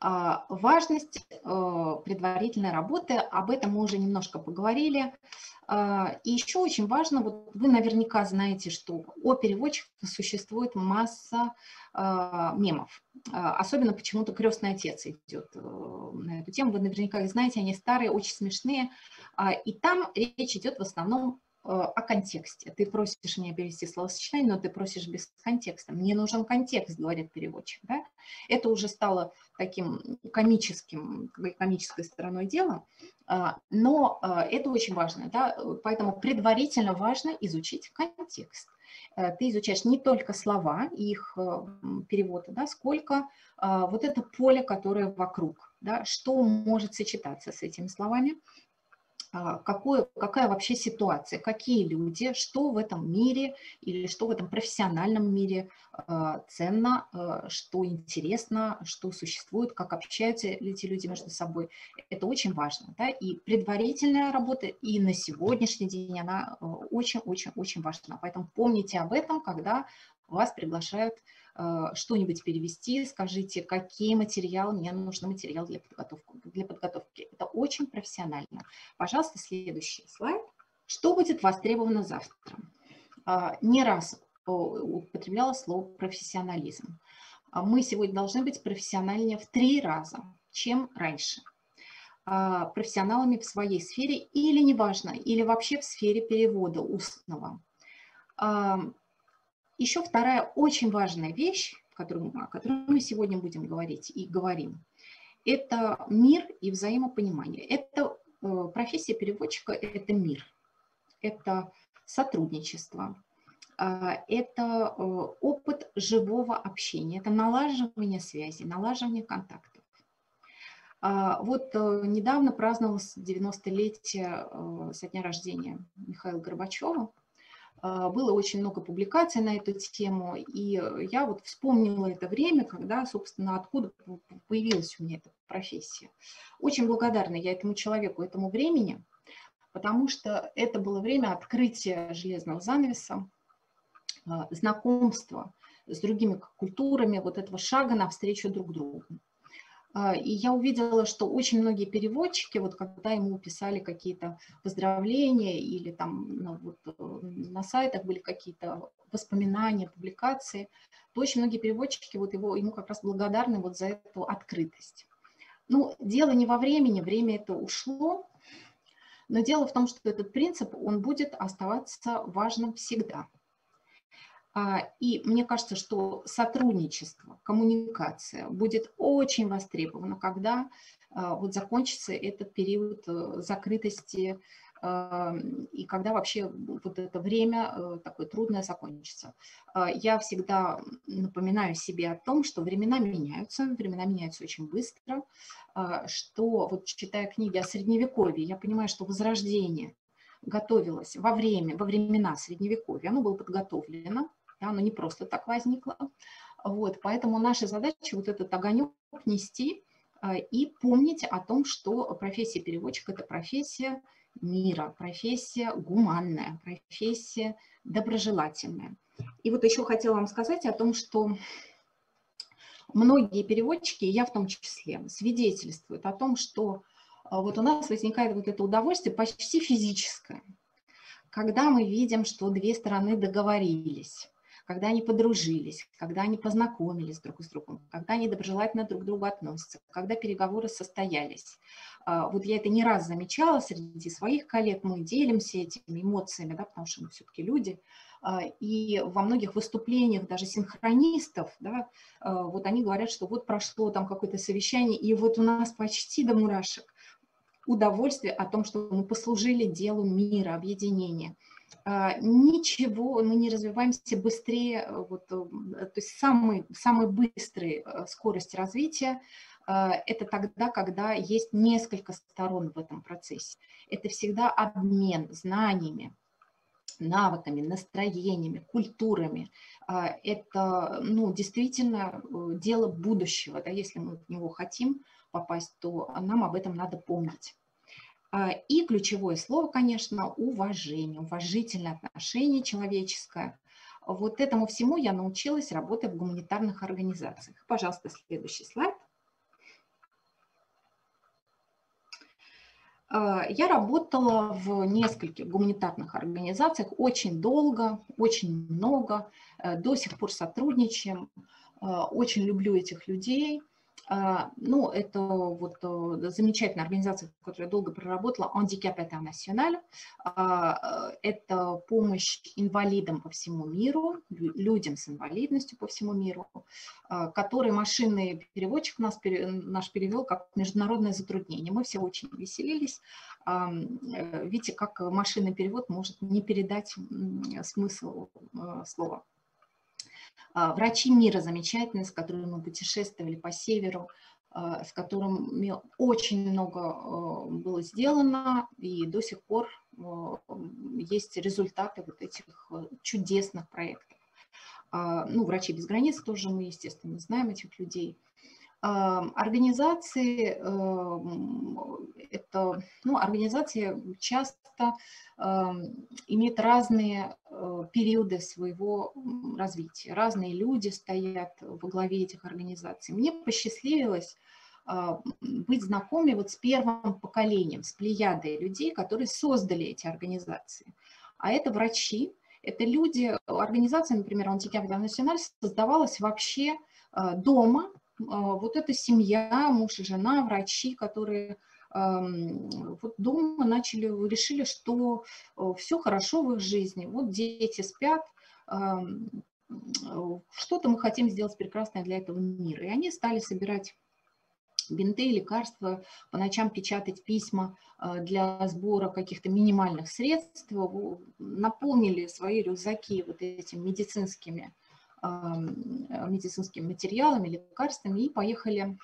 А, важность предварительной работы, об этом мы уже немножко поговорили. А, и еще очень важно, вот вы наверняка знаете, что о переводчиках существует масса а, мемов. Особенно почему-то «Крестный отец» идет э, на эту тему. Вы наверняка их знаете, они старые, очень смешные. И там речь идет в основном Э, о контексте. Ты просишь меня перевести словосочетание, но ты просишь без контекста. Мне нужен контекст, говорит переводчик. Да? Это уже стало таким комическим, комической стороной дела, а, но а, это очень важно. Да? Поэтому предварительно важно изучить контекст. Э, ты изучаешь не только слова и их э, переводы, да, сколько а, вот это поле, которое вокруг, да, что может сочетаться с этими словами, какое, какая вообще ситуация, какие люди, что в этом мире или что в этом профессиональном мире а, ценно, а, что интересно, что существует, как общаются эти люди между собой. Это очень важно. Да? И предварительная работа и на сегодняшний день она очень-очень-очень важна. Поэтому помните об этом, когда вас приглашают что-нибудь перевести, скажите, какие материалы, мне нужен материал для подготовки. Для подготовки. Это очень профессионально. Пожалуйста, следующий слайд. Что будет востребовано завтра? А, не раз употребляла слово профессионализм. А мы сегодня должны быть профессиональнее в три раза, чем раньше а, профессионалами в своей сфере или неважно, или вообще в сфере перевода устного. Еще вторая очень важная вещь, о которой мы сегодня будем говорить и говорим, это мир и взаимопонимание. Это э, профессия переводчика – это мир, это сотрудничество, а, это э, опыт живого общения, это налаживание связи, налаживание контактов. А, вот э, недавно праздновалось 90-летие со дня рождения Михаила Горбачева – было очень много публикаций на эту тему, и я вот вспомнила это время, когда, собственно, откуда появилась у меня эта профессия. Очень благодарна я этому человеку, этому времени, потому что это было время открытия железного занавеса, знакомства с другими культурами, вот этого шага навстречу друг другу. А, и я увидела, что очень многие переводчики, вот когда ему писали какие-то поздравления или там ну, вот, э, на сайтах были какие-то воспоминания, публикации, то очень многие переводчики вот его, ему как раз благодарны вот за эту открытость. Ну, дело не во времени, время это ушло, но дело в том, что этот принцип, он будет оставаться важным всегда – и мне кажется, что сотрудничество, коммуникация будет очень востребовано, когда а, вот закончится этот период э, закрытости а, и когда вообще вот это время э, такое трудное закончится. Я всегда напоминаю себе о том, что времена меняются, времена меняются очень быстро, что вот читая книги о Средневековье, я понимаю, что возрождение готовилось во время, во времена Средневековья, оно было подготовлено, да, оно не просто так возникло. Вот, поэтому наша задача вот этот огонек нести а, и помнить о том, что профессия переводчика – это профессия мира, профессия гуманная, профессия доброжелательная. И вот еще хотела вам сказать о том, что многие переводчики, я в том числе, свидетельствуют о том, что а, вот у нас возникает вот это удовольствие почти физическое, когда мы видим, что две стороны договорились, когда они подружились, когда они познакомились друг с другом, когда они доброжелательно друг к другу относятся, когда переговоры состоялись. А, вот я это не раз замечала среди своих коллег, мы делимся этими эмоциями, да, потому что мы все-таки люди, а, и во многих выступлениях даже синхронистов, да, а, вот они говорят, что вот прошло там какое-то совещание, и вот у нас почти до мурашек удовольствие о том, что мы послужили делу мира, объединения – ничего, мы не развиваемся быстрее, э, вот, э, то есть самый, самый быстрый э, скорость развития это тогда, когда есть несколько сторон в этом процессе. Это всегда обмен знаниями, навыками, настроениями, культурами. А, это ну, действительно дело будущего. Да, если мы в него хотим попасть, то нам об этом надо помнить. А, и ключевое слово, конечно, уважение, уважительное отношение человеческое. Вот этому всему я научилась, работая в гуманитарных организациях. Пожалуйста, следующий слайд. А, я работала в нескольких гуманитарных организациях очень долго, очень много, э, до сих пор сотрудничаем, э, очень люблю этих людей – ну, это вот э, замечательная организация, в которой я долго проработала, Handicap International. А, э, это помощь инвалидам по всему миру, людям с инвалидностью по всему миру, а, который машинный переводчик нас, наш перевел как международное затруднение. Мы все очень веселились. Э, видите, как машинный перевод может не передать смысл слова. А, врачи мира замечательные, с которыми мы путешествовали по северу, а, с которыми очень много а, было сделано, и до сих пор есть результаты вот этих чудесных проектов. Ну, врачи без границ тоже мы, естественно, знаем этих людей. Организации, это, ну, организации часто имеют разные э, периоды своего развития. Разные люди стоят во главе этих организаций. Мне посчастливилось быть знакомой вот с первым поколением, с плеядой людей, которые создали эти организации. А это врачи, это люди, организация, например, Антикапитал Националь создавалась вообще э, дома, а, вот эта семья, муж и жена, врачи, которые вот дома начали, решили, что все хорошо в их жизни, вот дети спят, что-то мы хотим сделать прекрасное для этого мира. И они стали собирать бинты, лекарства, по ночам печатать письма э, для сбора каких-то минимальных средств, наполнили свои рюкзаки вот этими медицинскими медицинскими материалами, лекарствами и поехали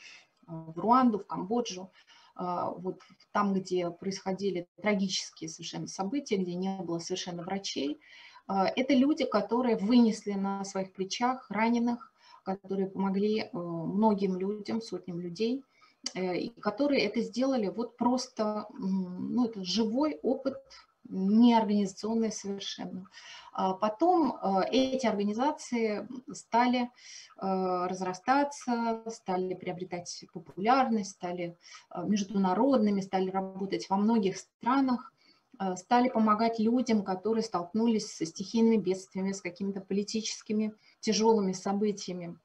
а, в Руанду, в Камбоджу, а, вот там, где происходили трагические совершенно события, где не было совершенно врачей, Это люди, которые вынесли на своих плечах раненых, которые помогли многим людям, сотням людей, и которые это сделали вот просто, ну, это живой опыт, неорганизационный совершенно. А потом э, эти организации стали э, разрастаться, стали приобретать популярность, стали э, международными, стали работать во многих странах, стали помогать людям, которые столкнулись со стихийными бедствиями, с какими-то политическими тяжелыми событиями.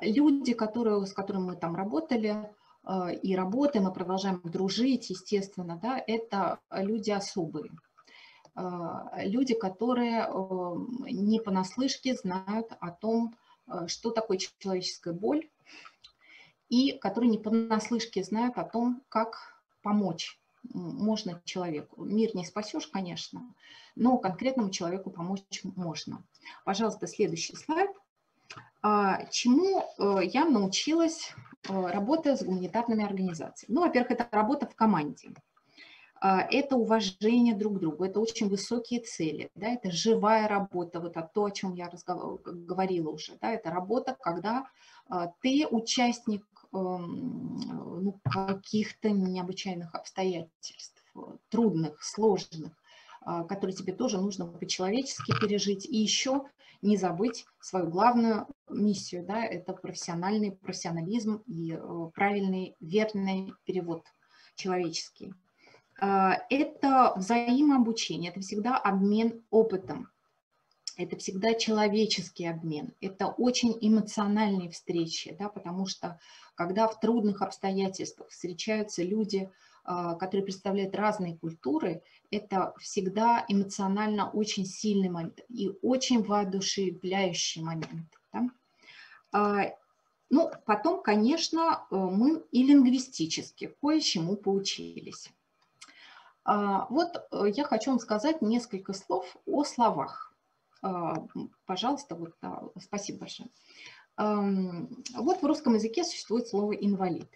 Люди, которые, с которыми мы там работали, и работаем, мы продолжаем дружить, естественно, да, это люди особые. А, люди, которые эм, не понаслышке знают о том, э, что такое человеческая боль, и которые не понаслышке знают о том, как помочь можно человеку. Мир не спасешь, конечно, но конкретному человеку помочь можно. Пожалуйста, следующий слайд. А, чему э, я научилась, э, работая с гуманитарными организациями? Ну, во-первых, это работа в команде. А, это уважение друг к другу, это очень высокие цели, да, это живая работа, вот то, о чем я говорила уже, да, это работа, когда а, ты участник эм, ну, каких-то необычайных обстоятельств, трудных, сложных, а, которые тебе тоже нужно по-человечески пережить, и еще не забыть свою главную миссию, да, это профессиональный профессионализм и э, правильный, верный перевод человеческий. А, это взаимообучение, это всегда обмен опытом, это всегда человеческий обмен, это очень эмоциональные встречи, да, потому что когда в трудных обстоятельствах встречаются люди, а, которые представляют разные культуры, это всегда эмоционально очень сильный момент и очень воодушевляющий момент. Да? А, ну, потом, конечно, э, мы и лингвистически кое-чему поучились. А, вот э, я хочу вам сказать несколько слов о словах. Пожалуйста, вот, спасибо большое. Вот в русском языке существует слово «инвалид».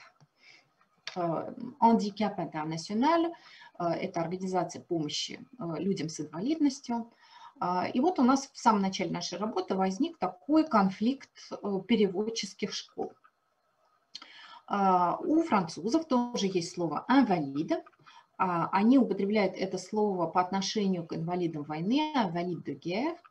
Handicap International – это организация помощи э, людям с инвалидностью. И вот у нас в самом начале нашей работы возник такой конфликт э, переводческих школ. У французов тоже есть слово «инвалид», они употребляют это слово по отношению к инвалидам войны, инвалид guerre, а,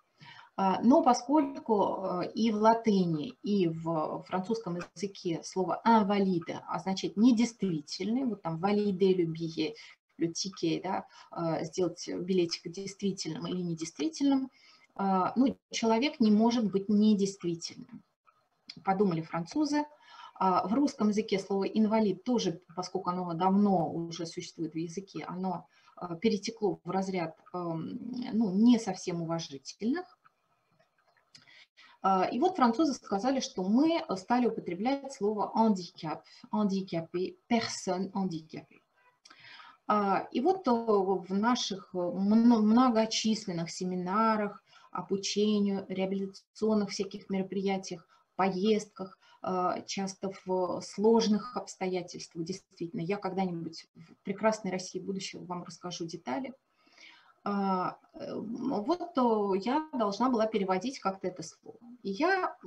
но поскольку э, и в латыни, и в французском языке слово «инвалида» означает «недействительный», вот там «валиде любие», ticket, да, а, сделать билетик действительным или недействительным, ну, человек не может быть недействительным. Подумали французы, а в русском языке слово «инвалид» тоже, поскольку оно давно уже существует в языке, оно а, перетекло в разряд эм, ну, не совсем уважительных. А, и вот французы сказали, что мы стали употреблять слово «handicap», «handicapé», «personne handicapée». И вот э, в наших многочисленных семинарах, обучению, реабилитационных всяких мероприятиях, поездках а, часто в сложных обстоятельствах, действительно. Я когда-нибудь в прекрасной России будущего вам расскажу детали. А, э, вот я должна была переводить как-то это слово. И я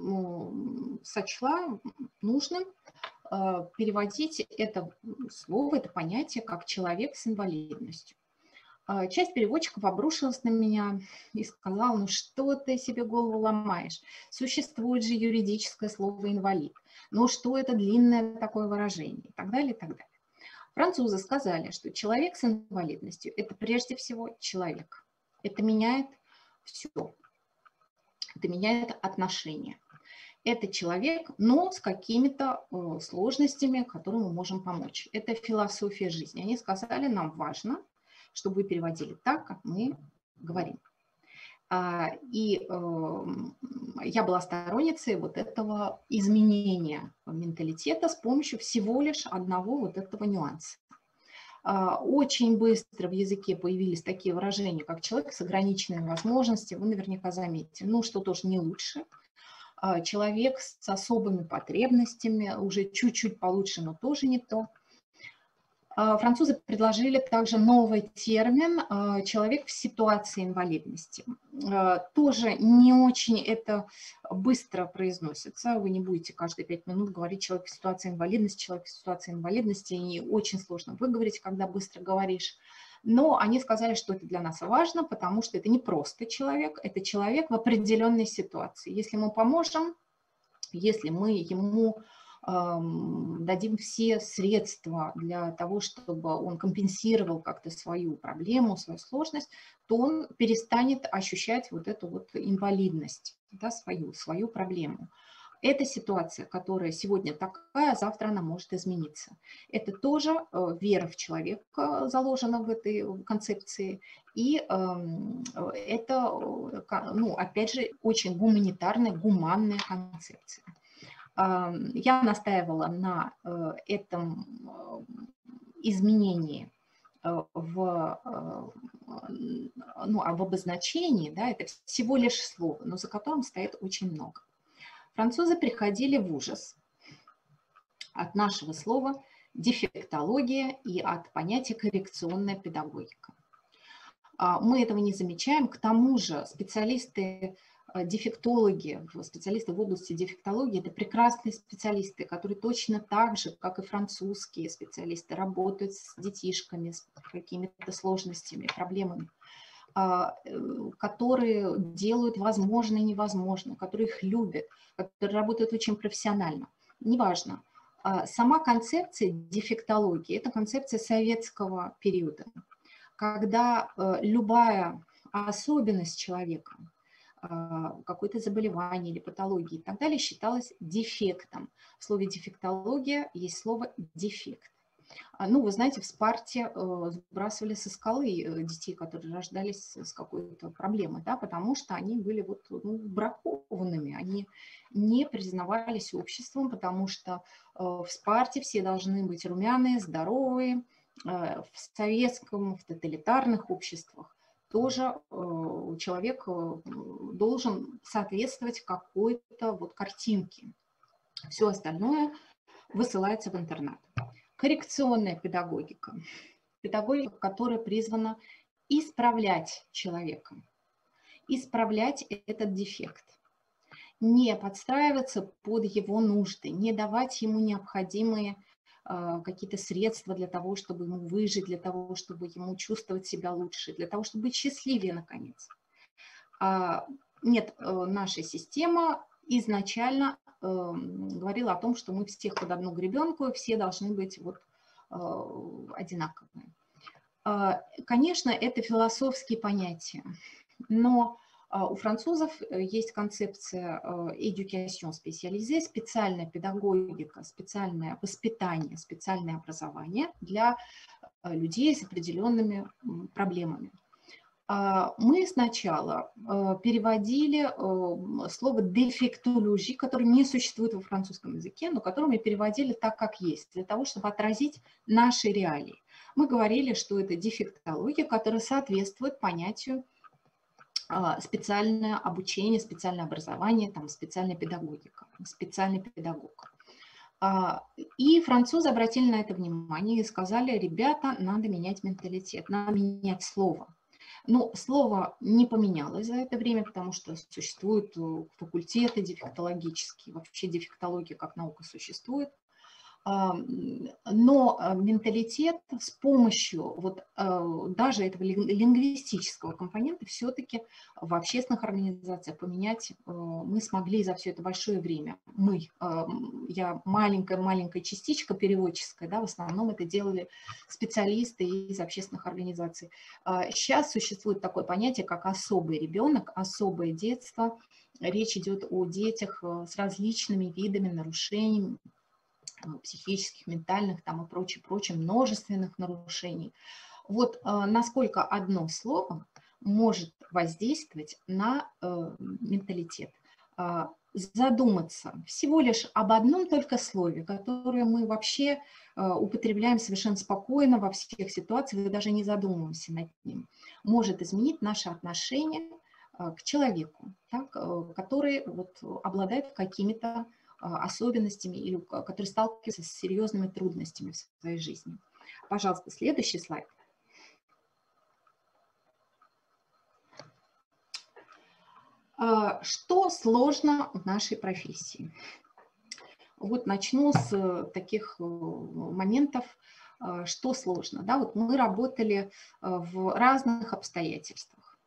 сочла нужным а, переводить это слово, это понятие как человек с инвалидностью. А, часть переводчиков обрушилась на меня и сказала, ну что ты себе голову ломаешь? Существует же юридическое слово «инвалид». Ну что это длинное такое выражение? И так далее, и так далее. Французы сказали, что человек с инвалидностью – это прежде всего человек. Это меняет все. Это меняет отношения. Это человек, но с какими-то э, сложностями, которым мы можем помочь. Это философия жизни. Они сказали, нам важно – чтобы вы переводили так, как мы говорим. А, и эм, я была сторонницей вот этого изменения менталитета с помощью всего лишь одного вот этого нюанса. А, очень быстро в языке появились такие выражения, как человек с ограниченными возможностями, вы наверняка заметили, ну, что тоже не лучше. А, человек с особыми потребностями, уже чуть-чуть получше, но тоже не то. А, французы предложили также новый термин а, «человек в ситуации инвалидности». А, тоже не очень это быстро произносится. Вы не будете каждые пять минут говорить «человек в ситуации инвалидности», «человек в ситуации инвалидности». И очень сложно выговорить, когда быстро говоришь. Но они сказали, что это для нас важно, потому что это не просто человек, это человек в определенной ситуации. Если мы поможем, если мы ему дадим все средства для того, чтобы он компенсировал как-то свою проблему, свою сложность, то он перестанет ощущать вот эту вот инвалидность, да, свою, свою проблему. Эта ситуация, которая сегодня такая, завтра она может измениться. Это тоже э, вера в человека заложена в этой концепции. И эм, это, э, ну, опять же, очень гуманитарная, гуманная концепция я настаивала на э, этом э, изменении э, в, ну, об обозначении, да, это всего лишь слово, но за которым стоит очень много. Французы приходили в ужас от нашего слова дефектология и от понятия коррекционная педагогика. А, мы этого не замечаем, к тому же специалисты дефектологи, специалисты в области дефектологии, это прекрасные специалисты, которые точно так же, как и французские специалисты, работают с детишками, с какими-то сложностями, проблемами, а, э, которые делают возможное и невозможное, которые их любят, которые работают очень профессионально. Неважно. А, сама концепция дефектологии – это концепция советского периода, когда э, любая особенность человека – какое-то заболевание или патологии и так далее считалось дефектом. В слове дефектология есть слово дефект. А, ну, вы знаете, в Спарте э, сбрасывали со скалы э, детей, которые рождались с какой-то проблемой, да, потому что они были вот, ну, бракованными, они не признавались обществом, потому что э, в Спарте все должны быть румяные, здоровые, в советском, в тоталитарных обществах тоже э, человек э, должен соответствовать какой-то вот картинке. Все остальное высылается в интернат. Коррекционная педагогика. Педагогика, которая призвана исправлять человека, исправлять этот дефект, не подстраиваться под его нужды, не давать ему необходимые какие-то средства для того, чтобы ему выжить, для того, чтобы ему чувствовать себя лучше, для того, чтобы быть счастливее, наконец. А, нет, э, наша система изначально эм, говорила о том, что мы всех под одну гребенку, все должны быть вот э, одинаковые. А, конечно, это философские понятия, но а, у французов э, есть концепция education spécialisée, специальная педагогика, специальное воспитание, специальное образование для э, людей с определенными проблемами. А, мы сначала э, переводили слово дефектологи, которое не существует во французском языке, но которое мы переводили так, как есть, для того, чтобы отразить наши реалии. Мы говорили, что это дефектология, которая соответствует понятию а, специальное обучение, специальное образование, там, специальная педагогика, специальный педагог. А, и французы обратили на это внимание и сказали, ребята, надо менять менталитет, надо менять слово. Но слово не поменялось за это время, потому что существуют э, факультеты дефектологические, вообще дефектология как наука существует но а, менталитет с помощью вот а, даже этого лингвистического компонента все-таки в общественных организациях поменять а, мы смогли за все это большое время. Мы, я маленькая-маленькая частичка переводческая, да, в основном это делали специалисты из общественных организаций. Сейчас существует такое понятие, как особый ребенок, особое детство. Речь идет о детях с различными видами нарушений, психических, ментальных там и прочее, прочее, множественных нарушений. Вот э, насколько одно слово может воздействовать на э, менталитет. Э, задуматься всего лишь об одном только слове, которое мы вообще употребляем совершенно спокойно во всех ситуациях и даже не задумываемся над ним, может изменить наше отношение к человеку, так, который вот обладает какими-то а, особенностями или которые сталкиваются с серьезными трудностями в своей жизни. пожалуйста, следующий слайд. Что сложно в нашей профессии? Вот начну с таких моментов, что сложно. Да, вот мы работали в разных обстоятельствах.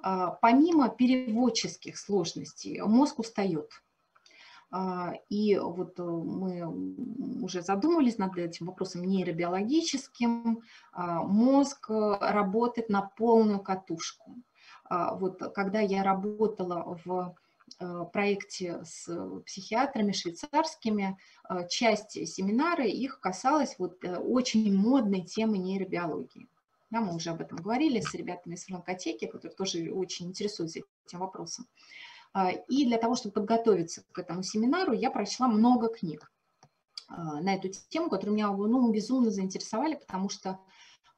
Помимо переводческих сложностей, мозг устает. А, и вот э, мы уже задумывались над этим вопросом нейробиологическим. А, мозг э, работает на полную катушку. А, вот когда я работала в э, проекте с психиатрами швейцарскими, часть семинара их касалась вот очень модной темы нейробиологии. Да, мы уже об этом говорили с ребятами из франкотеки, которые тоже очень интересуются этим вопросом. А, и для того, чтобы подготовиться к этому семинару, я прочла много книг а, на эту тему, которые меня ну, безумно заинтересовали, потому что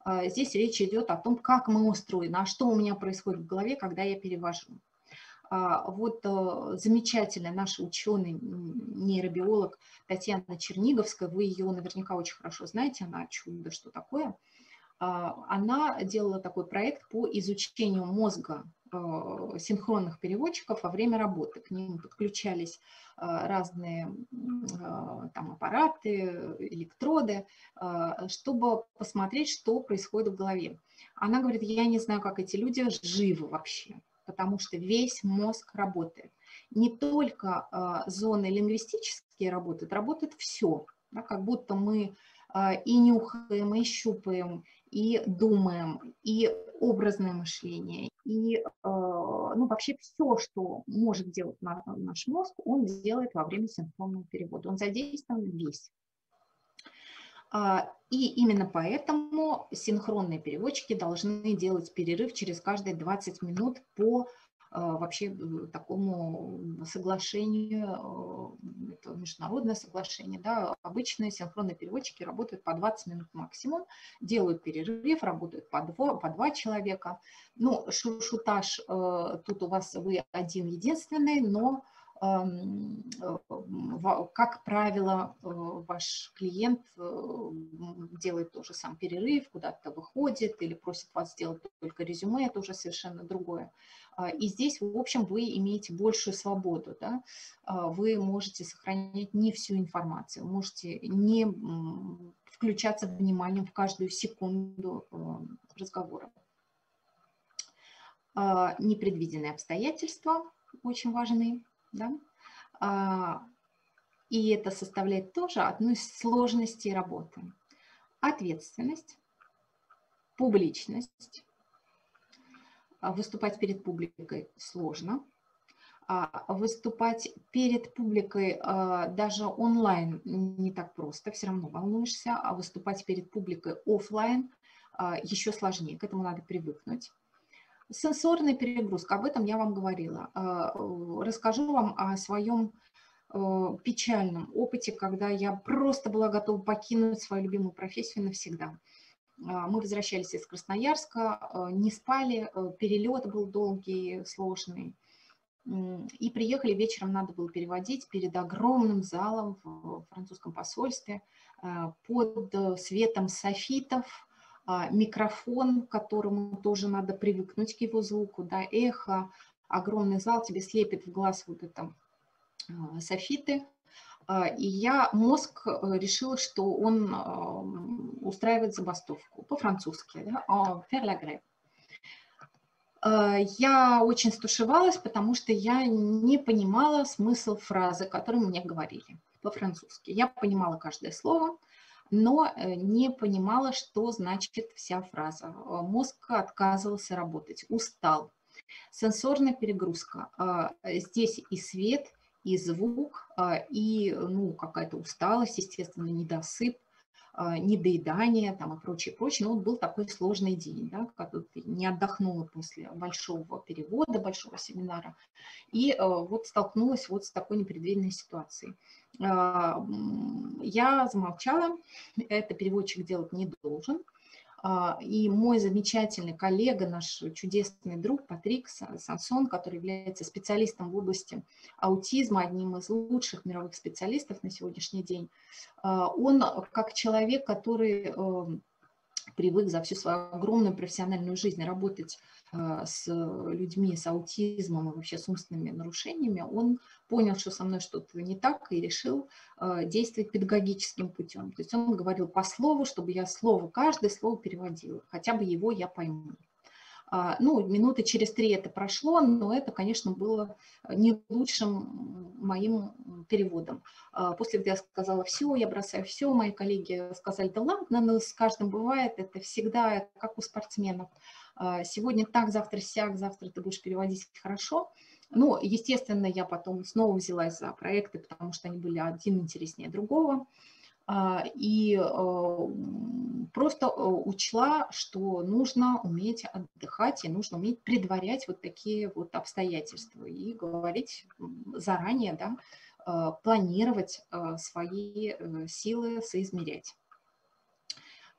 а, здесь речь идет о том, как мы устроены, а что у меня происходит в голове, когда я перевожу. Вот замечательная наша ученый, нейробиолог Татьяна Черниговская, вы ее наверняка очень хорошо знаете, она чудо, что такое. Она делала такой проект по изучению мозга синхронных переводчиков во время работы. К ним подключались э, разные э, там, аппараты, электроды, чтобы посмотреть, что происходит в голове. Она говорит, я не знаю, как эти люди живы вообще, потому что весь мозг работает. Не только зоны лингвистические работают, работает все. Да, как будто мы и нюхаем, и щупаем, и думаем, и образное мышление, и э, ну, вообще все, что может делать наш мозг, он делает во время синхронного перевода. Он задействован весь. А, и именно поэтому синхронные переводчики должны делать перерыв через каждые 20 минут по вообще э, такому соглашению, э, это международное соглашение, да, обычные синхронные переводчики работают по 20 минут максимум, делают перерыв, работают по два, по два человека. Ну, шутаж, э, тут у вас вы один единственный, но как правило, ваш клиент делает тоже сам перерыв, куда-то выходит или просит вас сделать только резюме, это уже совершенно другое. А, и здесь, в общем, вы имеете большую свободу. Да? А, вы можете сохранять не всю информацию, можете не включаться вниманием в каждую секунду а, разговора. Непредвиденные обстоятельства очень важны. Да? И это составляет тоже одну из сложностей работы. Ответственность, публичность, а выступать перед публикой сложно. А выступать перед публикой а, даже онлайн не так просто, все равно волнуешься, а выступать перед публикой офлайн еще сложнее, к этому надо привыкнуть. Сенсорная перегрузка, об этом я вам говорила. Расскажу вам о своем печальном опыте, когда я просто была готова покинуть свою любимую профессию навсегда. А, мы возвращались из Красноярска, а, не спали, э, перелет был долгий, сложный. И приехали вечером, надо было переводить перед огромным залом в французском посольстве а, под светом софитов, микрофон, к которому тоже надо привыкнуть к его звуку, да, эхо, огромный зал, тебе слепит в глаз вот это софиты, а, и я, мозг э, решил, что он устраивает забастовку по-французски, да, faire la grève. А, я очень стушевалась, потому что я не понимала смысл фразы, которую мне говорили по-французски. Я понимала каждое слово, но э, не понимала, что значит вся фраза. А, мозг отказывался работать, устал. Сенсорная перегрузка. Здесь и свет, и звук, а, и ну, какая-то усталость, естественно, недосып, а, недоедание там, и прочее, прочее. Но вот был такой сложный день, да, когда ты не отдохнула после большого перевода, большого семинара, и а, вот столкнулась вот с такой непредвиденной ситуацией. Я замолчала, это переводчик делать не должен, а, и мой замечательный коллега, наш чудесный друг Патрик Сансон, который является специалистом в области аутизма, одним из лучших мировых специалистов на сегодняшний день, а, он как человек, который эм, привык за всю свою огромную профессиональную жизнь работать а, с людьми с аутизмом и вообще с умственными нарушениями, он понял, что со мной что-то не так, и решил а, действовать педагогическим путем. То есть он говорил по слову, чтобы я слово, каждое слово переводила, хотя бы его я пойму. А, ну, минуты через три это прошло, но это, конечно, было не лучшим моим переводом. А, после когда я сказала все, я бросаю все, мои коллеги сказали, да ладно, но с каждым бывает, это всегда как у спортсменов. А, сегодня так, завтра сяк, завтра ты будешь переводить хорошо. Ну, естественно, я потом снова взялась за проекты, потому что они были один интереснее другого. А, и э, просто э, учла, что нужно уметь отдыхать и нужно уметь предварять вот такие вот обстоятельства и говорить заранее, да, э, планировать свои силы, соизмерять.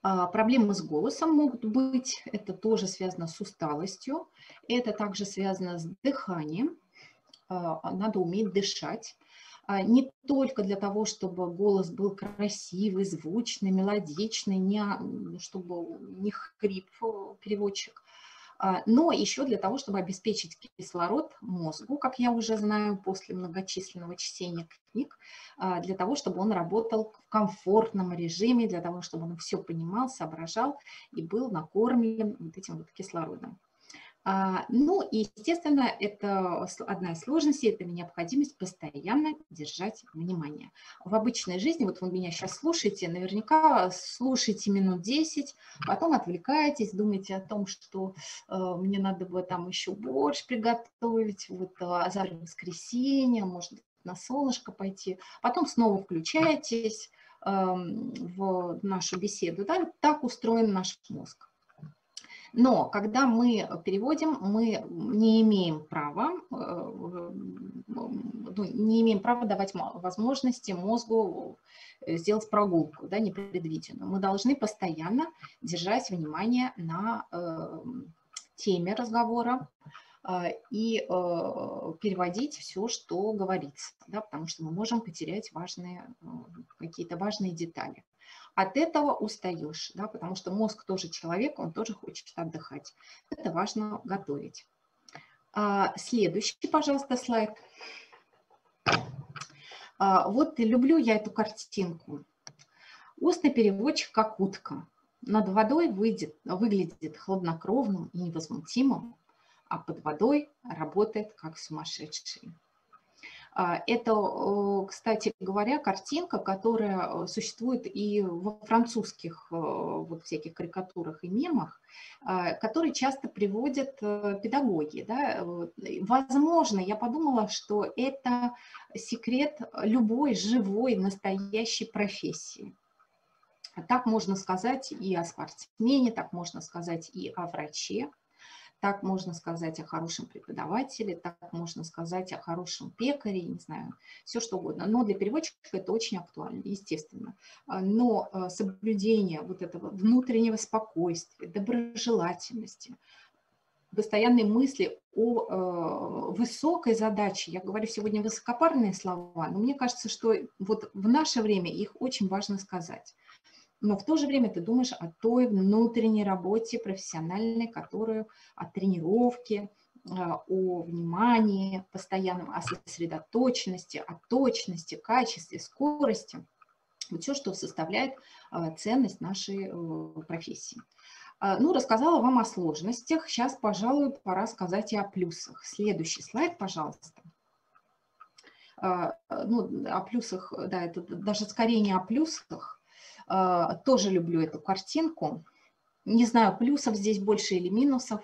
А, проблемы с голосом могут быть, это тоже связано с усталостью, это также связано с дыханием, а, надо уметь дышать. А, не только для того, чтобы голос был красивый, звучный, мелодичный, не, чтобы не хрип э, переводчик, а, но еще для того, чтобы обеспечить кислород мозгу, как я уже знаю после многочисленного чтения книг, а, для того, чтобы он работал в комфортном режиме, для того, чтобы он все понимал, соображал и был накормлен вот этим вот кислородом. А, ну, и, естественно, это одна из сложностей, это необходимость постоянно держать внимание. В обычной жизни, вот вы меня сейчас слушаете, наверняка слушаете минут 10, потом отвлекаетесь, думаете о том, что э, мне надо бы там еще борщ приготовить, вот а завтра воскресенье, может на солнышко пойти, потом снова включаетесь э, в нашу беседу. Да? Так устроен наш мозг. Но когда мы переводим, мы не имеем права, э, ну, не имеем права давать возможности мозгу э, сделать прогулку, да, непредвиденную. Мы должны постоянно держать внимание на э, теме разговора, и переводить все, что говорится, да, потому что мы можем потерять важные, какие-то важные детали. От этого устаешь, да, потому что мозг тоже человек, он тоже хочет отдыхать. Это важно готовить. А, следующий, пожалуйста, слайд. А, вот люблю я эту картинку. Устный переводчик как утка. Над водой выйдет, выглядит хладнокровным и невозмутимым, а под водой работает как сумасшедший. А, это, кстати говоря, картинка, которая существует и во французских вот всяких карикатурах и мемах, а, которые часто приводят э, педагоги. Да? Возможно, я подумала, что это секрет любой живой, настоящей профессии. Так можно сказать и о спортсмене, так можно сказать и о враче. Так можно сказать о хорошем преподавателе, так можно сказать о хорошем пекаре, не знаю, все что угодно. Но для переводчика это очень актуально, естественно. А, но а, соблюдение вот этого внутреннего спокойствия, доброжелательности, постоянные мысли о э, высокой задаче. Я говорю сегодня высокопарные слова, но мне кажется, что вот в наше время их очень важно сказать но в то же время ты думаешь о той внутренней работе профессиональной, которую, о тренировке, а, о внимании постоянном, о сосредоточенности, о точности, качестве, скорости. Вот все, что составляет а, ценность нашей э, профессии. А, ну, рассказала вам о сложностях. Сейчас, пожалуй, пора сказать и о плюсах. Следующий слайд, пожалуйста. Ну, о плюсах, да, это даже скорее не о плюсах, тоже люблю эту картинку. Не знаю, плюсов здесь больше или минусов.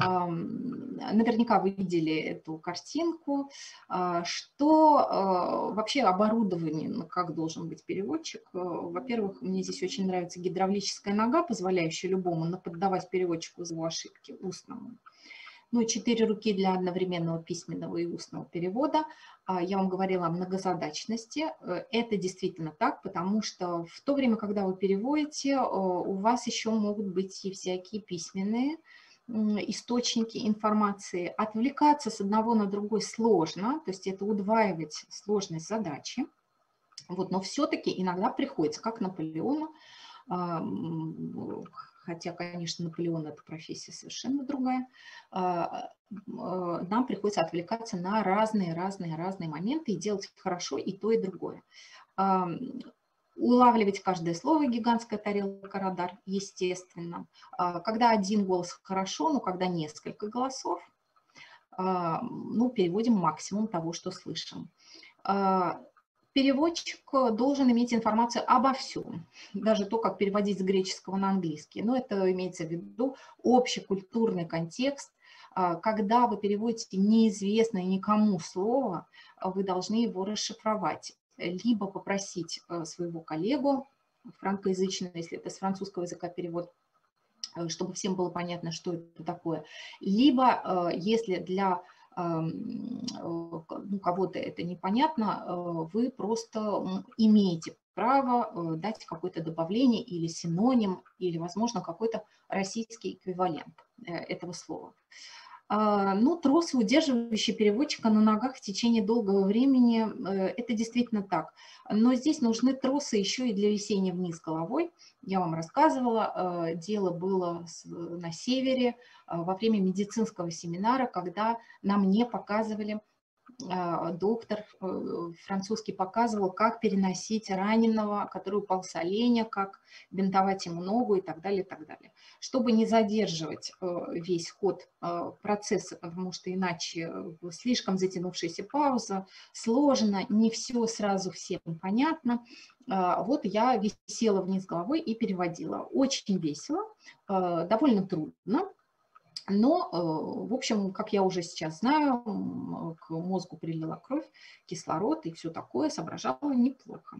Наверняка вы видели эту картинку. А, что а, вообще оборудование, ну, как должен быть переводчик? Во-первых, мне здесь очень нравится гидравлическая нога, позволяющая любому наподдавать переводчику за ошибки устному ну, четыре руки для одновременного письменного и устного перевода. А, я вам говорила о многозадачности. Э, это действительно так, потому что в то время, когда вы переводите, э, у вас еще могут быть и всякие письменные источники информации. Отвлекаться с одного на другой сложно, то есть это удваивать сложность задачи. Вот, но все-таки иногда приходится, как Наполеону, хотя, конечно, Наполеон – это профессия совершенно другая, нам приходится отвлекаться на разные-разные-разные моменты и делать хорошо и то, и другое улавливать каждое слово гигантская тарелка радар, естественно. А, когда один голос хорошо, но когда несколько голосов, а, ну, переводим максимум того, что слышим. А, переводчик должен иметь информацию обо всем, даже то, как переводить с греческого на английский. Но это имеется в виду общекультурный контекст. Когда вы переводите неизвестное никому слово, вы должны его расшифровать либо попросить э, своего коллегу, франкоязычного, если это с французского языка перевод, э, чтобы всем было понятно, что это такое. Либо, э, если для ну, кого-то это непонятно, вы просто имеете право дать какое-то добавление или синоним, или, возможно, какой-то российский эквивалент этого слова. А, ну, тросы, удерживающие переводчика на ногах в течение долгого времени, э, это действительно так. Но здесь нужны тросы еще и для висения вниз головой. Я вам рассказывала, э, дело было на севере э, во время медицинского семинара, когда нам не показывали доктор э, французский показывал, как переносить раненого, который упал с оленя, как бинтовать ему ногу и так далее, и так далее. Чтобы не задерживать э, весь ход э, процесса, потому что иначе слишком затянувшаяся пауза, сложно, не все сразу всем понятно, а, вот я висела вниз головой и переводила. Очень весело, довольно трудно, но, э, в общем, как я уже сейчас знаю, к мозгу прилила кровь, кислород и все такое, соображала неплохо.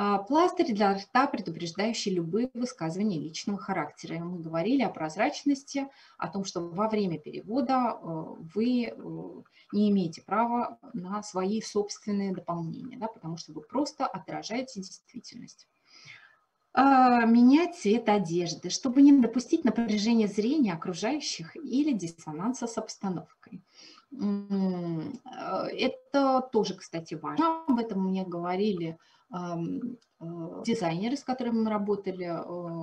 А, пластырь для рта, предупреждающий любые высказывания личного характера. Мы говорили о прозрачности, о том, что во время перевода э, вы э, не имеете права на свои собственные дополнения, да, потому что вы просто отражаете действительность. А, менять цвет одежды, чтобы не допустить напряжения зрения окружающих или диссонанса с обстановкой. А, это тоже, кстати, важно. Об этом мне говорили э, дизайнеры, с которыми мы работали.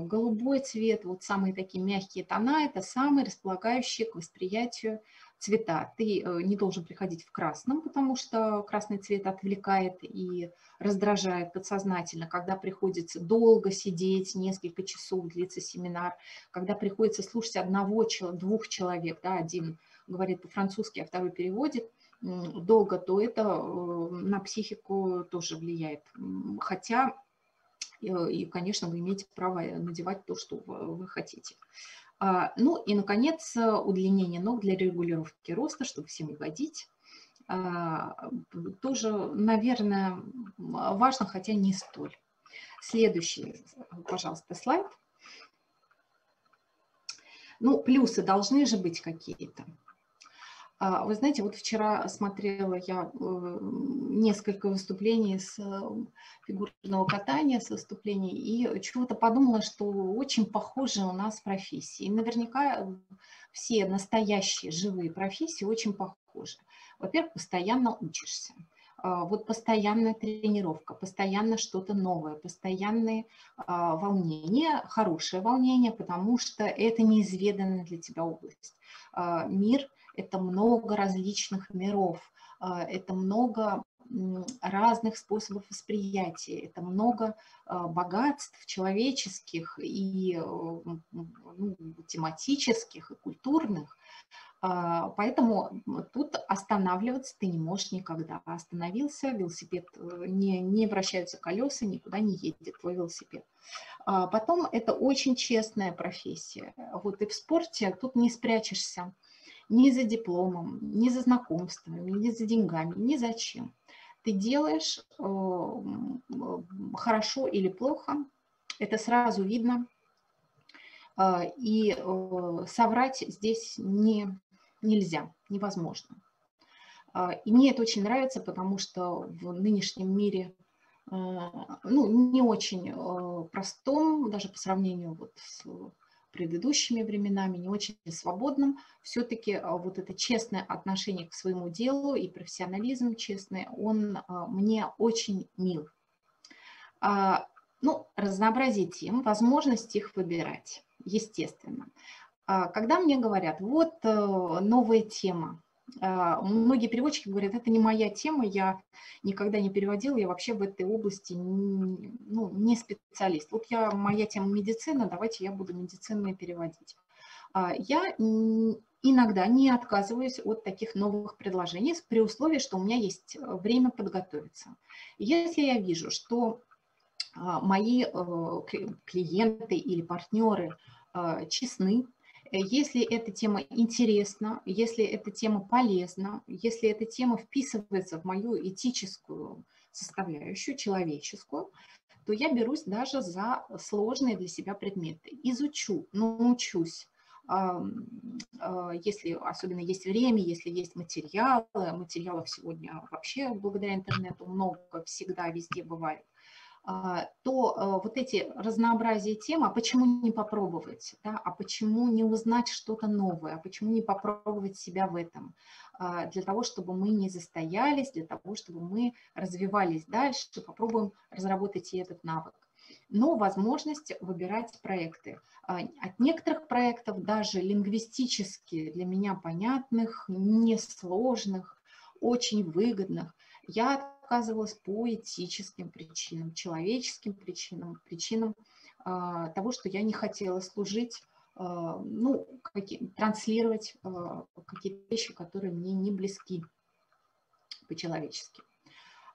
Голубой цвет, вот самые такие мягкие тона, это самые располагающие к восприятию цвета. Ты э, не должен приходить в красном, потому что красный цвет отвлекает и раздражает подсознательно, когда приходится долго сидеть, несколько часов длится семинар, когда приходится слушать одного, двух человек, да, один говорит по-французски, а второй переводит, долго, то это э, на психику тоже влияет. Хотя, э, и, конечно, вы имеете право надевать то, что вы хотите. А, ну и, наконец, удлинение ног для регулировки роста, чтобы всем угодить. А, тоже, наверное, важно, хотя не столь. Следующий, пожалуйста, слайд. Ну, плюсы должны же быть какие-то. А, вы знаете, вот вчера смотрела я э, несколько выступлений с э, фигурного катания, с выступлений, и чего-то подумала, что очень похожи у нас профессии. И наверняка все настоящие живые профессии очень похожи. Во-первых, постоянно учишься. А, вот постоянная тренировка, постоянно что-то новое, постоянные а, волнения, хорошее волнение, потому что это неизведанная для тебя область. Мир это много различных миров, а, это много разных способов восприятия, это много а, богатств человеческих и ну, тематических, и культурных. А, поэтому тут останавливаться ты не можешь никогда. Остановился, велосипед, э, не, не вращаются колеса, никуда не едет твой велосипед. Потом это очень честная профессия. Вот и в спорте тут не спрячешься ни за дипломом, ни за знакомствами, ни за деньгами, ни за чем. Ты делаешь э, хорошо или плохо, это сразу видно, э, и э, соврать здесь не, нельзя, невозможно. И мне это очень нравится, потому что в нынешнем мире, ну, не очень простом, даже по сравнению вот с предыдущими временами, не очень свободным, все-таки а, вот это честное отношение к своему делу и профессионализм честный, он а, мне очень мил. А, Ну, разнообразие тем, возможность их выбирать, естественно. Когда мне говорят, вот э, новая тема, многие переводчики говорят, это не моя тема, я никогда не переводила, я вообще в этой области ну, не специалист. Вот я, моя тема медицина, давайте я буду медицинные переводить. А, я иногда не отказываюсь от таких новых предложений при условии, что у меня есть э, время подготовиться. Если я вижу, что а, мои э, клиенты или партнеры честны, если эта тема интересна, если эта тема полезна, если эта тема вписывается в мою этическую составляющую, человеческую, то я берусь даже за сложные для себя предметы. Изучу, научусь, а, если особенно есть время, если есть материалы, материалов сегодня вообще благодаря интернету много, всегда, везде бывает, то э, вот эти разнообразие тем, а почему не попробовать, да? а почему не узнать что-то новое, а почему не попробовать себя в этом, а, для того, чтобы мы не застоялись, для того, чтобы мы развивались дальше, попробуем разработать и этот навык. Но возможность выбирать проекты. А, от некоторых проектов, даже лингвистически для меня понятных, несложных, очень выгодных, я отказывалась по этическим причинам, человеческим причинам, причинам а, того, что я не хотела служить, а, ну, какие, транслировать а, какие-то вещи, которые мне не близки по-человечески.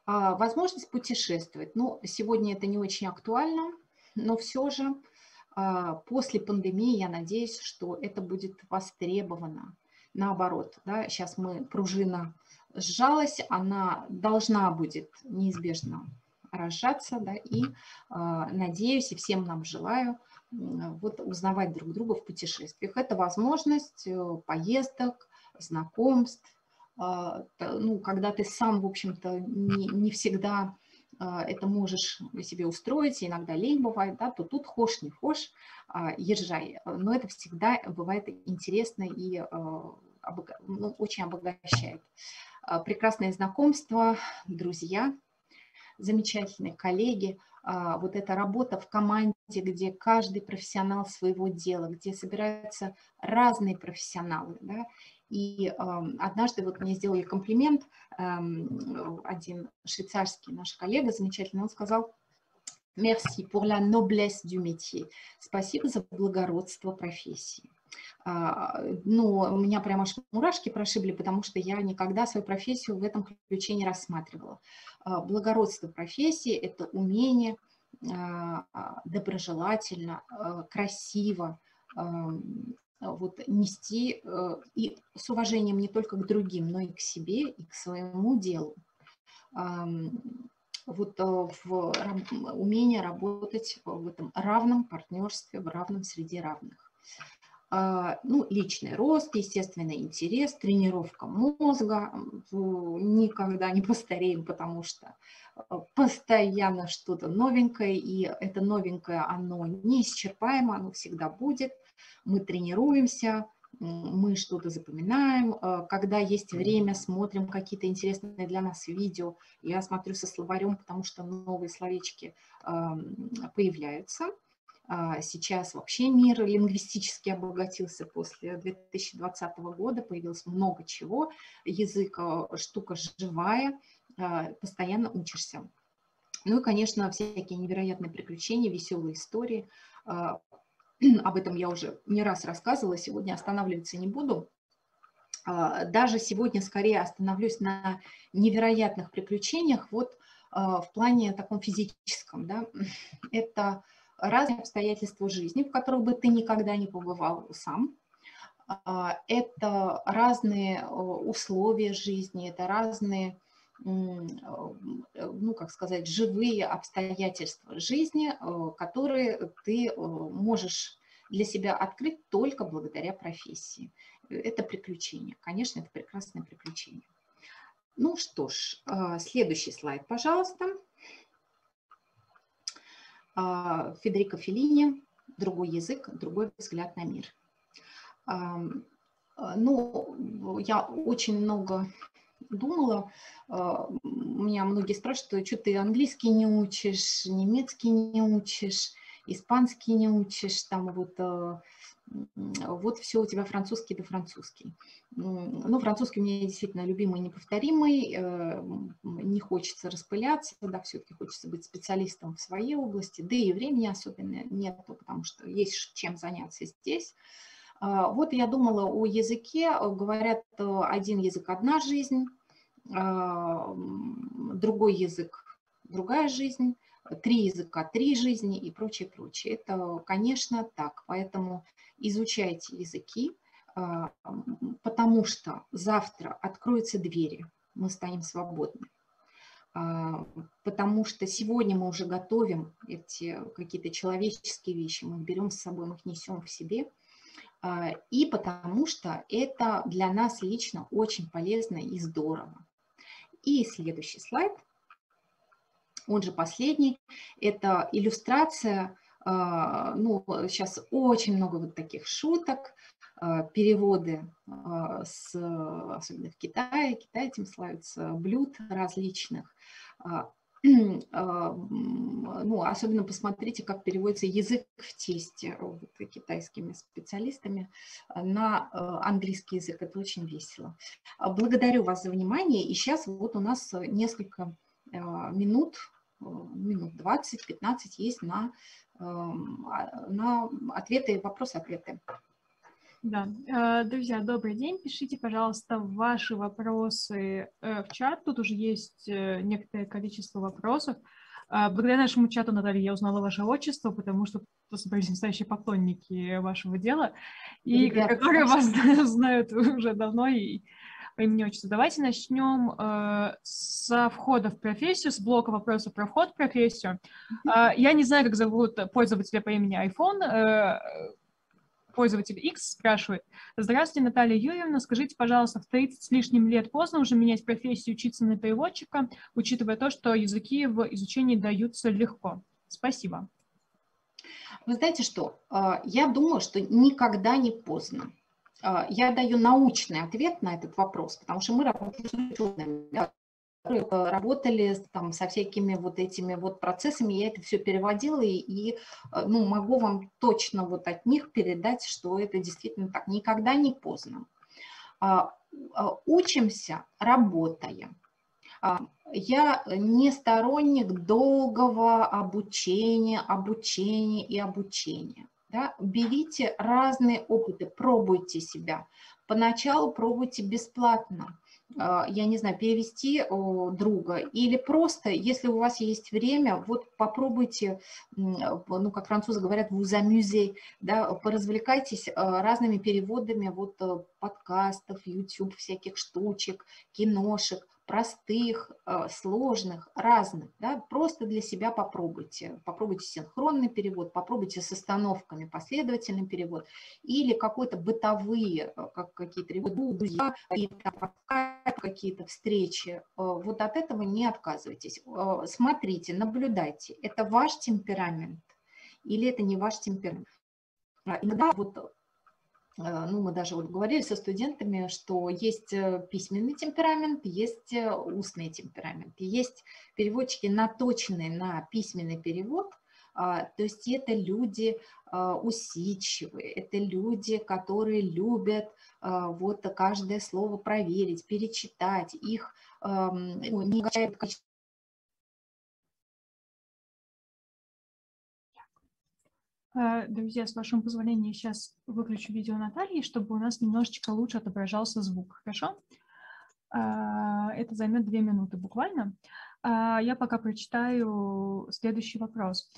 А, возможность путешествовать. Ну, сегодня это не очень актуально, но все же а, после пандемии я надеюсь, что это будет востребовано. Наоборот, да, сейчас мы пружина сжалась, она должна будет неизбежно рожаться, да, и э, надеюсь, и всем нам желаю вот узнавать друг друга в путешествиях. Это возможность э, поездок, знакомств, э, ну, когда ты сам, в общем-то, не, не всегда э, это можешь себе устроить, иногда лень бывает, да, то тут хошь, не хошь, езжай. Но это всегда бывает интересно и ну, очень обогащает. А, прекрасное знакомство, друзья, замечательные коллеги, а, вот эта работа в команде, где каждый профессионал своего дела, где собираются разные профессионалы. Да? И однажды вот мне сделали комплимент, э, один швейцарский наш коллега замечательный, он сказал, «Merci pour la noblesse du métier». Спасибо за благородство профессии. Ну, меня прямо аж мурашки прошибли, потому что я никогда свою профессию в этом ключе не рассматривала. А, благородство профессии – это умение а, доброжелательно, красиво вот, нести и с уважением не только к другим, но и к себе, и к своему делу. Вот в умение работать в этом равном партнерстве, в равном среде равных. А, ну, личный рост, естественный интерес, тренировка мозга. Никогда не постареем, потому что а, постоянно что-то новенькое, и это новенькое, оно неисчерпаемо, оно всегда будет. Мы тренируемся, мы что-то запоминаем. А, когда есть время, смотрим какие-то интересные для нас видео. Я смотрю со словарем, потому что новые словечки появляются. А, сейчас вообще мир лингвистически обогатился после 2020 года, появилось много чего, язык а, штука живая, а, постоянно учишься. Ну и, конечно, всякие невероятные приключения, веселые истории. Об этом я уже не раз рассказывала, сегодня останавливаться не буду. Даже сегодня скорее остановлюсь на невероятных приключениях вот в плане таком физическом. Да? Это разные обстоятельства жизни, в которых бы ты никогда не побывал сам. А, это разные условия жизни, это разные, ну, как сказать, живые обстоятельства жизни, которые ты можешь для себя открыть только благодаря профессии. Это приключение. Конечно, это прекрасное приключение. Ну что ж, следующий слайд, пожалуйста. Федерико Феллини «Другой язык, другой взгляд на мир». А, ну, я очень много думала, у меня многие спрашивают, что ты английский не учишь, немецкий не учишь, испанский не учишь, там вот вот все у тебя французский да французский. Ну, французский у меня действительно любимый, неповторимый, э, не хочется распыляться, да, все-таки хочется быть специалистом в своей области, да и времени особенно нет, потому что есть чем заняться здесь. А, вот я думала о языке, говорят, один язык – одна жизнь, а, другой язык – другая жизнь, три языка – три жизни и прочее, прочее. Это, конечно, так, поэтому изучайте языки, а, потому что завтра откроются двери, мы станем свободны. А, потому что сегодня мы уже готовим эти какие-то человеческие вещи, мы их берем с собой, мы их несем в себе. А, и потому что это для нас лично очень полезно и здорово. И следующий слайд, он же последний, это иллюстрация ну, сейчас очень много вот таких шуток, а, переводы а, с, особенно в Китае, Китай этим славится, блюд различных. Ну, особенно посмотрите, как переводится язык в тесте вот, китайскими специалистами на английский язык. Это очень весело. Благодарю вас за внимание. И сейчас вот у нас несколько минут, минут 20-15 есть на Эм, а, на ответы, вопросы-ответы. Да, э, друзья, добрый день. Пишите, пожалуйста, ваши вопросы э, в чат. Тут уже есть э, некоторое количество вопросов. Благодаря нашему чату, Наталья, я узнала ваше отчество, потому что собрались настоящие поклонники вашего дела, и Ребята, которые вас знают уже давно, и имени отчеству. Давайте начнем э, со входа в профессию, с блока вопросов про вход в профессию. Э, я не знаю, как зовут пользователя по имени iPhone. Э, пользователь X спрашивает. Здравствуйте, Наталья Юрьевна. Скажите, пожалуйста, в 30 с лишним лет поздно уже менять профессию, учиться на переводчика, учитывая то, что языки в изучении даются легко? Спасибо. Вы знаете что? Э, я думаю, что никогда не поздно. А, я даю научный ответ на этот вопрос, потому что мы работали с учеными, работали там, со всякими вот этими вот процессами, я это все переводила, и, и э, ну, могу вам точно вот от них передать, что это действительно так, никогда не поздно. А, а, учимся, работаем. Я не сторонник долгого обучения, обучения и обучения. Да? Берите разные опыты, пробуйте себя. Поначалу пробуйте бесплатно а, я не знаю, перевести друга, или просто, если у вас есть время, вот попробуйте, ну, как французы говорят, vous amusez, да, поразвлекайтесь а, разными переводами вот э, подкастов, YouTube, всяких штучек, киношек, простых, э, сложных, разных, да, просто для себя попробуйте. Попробуйте синхронный перевод, попробуйте с остановками последовательный перевод или какой-то бытовые, э, как какие-то друзья, какие-то встречи. Э, вот от этого не отказывайтесь. Смотрите, наблюдайте, это ваш темперамент или это не ваш темперамент. А иногда вот ну, мы даже вот говорили со студентами, что есть э, письменный темперамент, есть э, устный темперамент. Есть переводчики наточенные на письменный перевод, а, то есть это люди а, усидчивые, это люди, которые любят а, вот каждое слово проверить, перечитать, их ну, не Э, друзья, с вашего позволения, сейчас выключу видео Натальи, чтобы у нас немножечко лучше отображался звук. Хорошо? Э, это займет две минуты буквально. Э, я пока прочитаю следующий вопрос.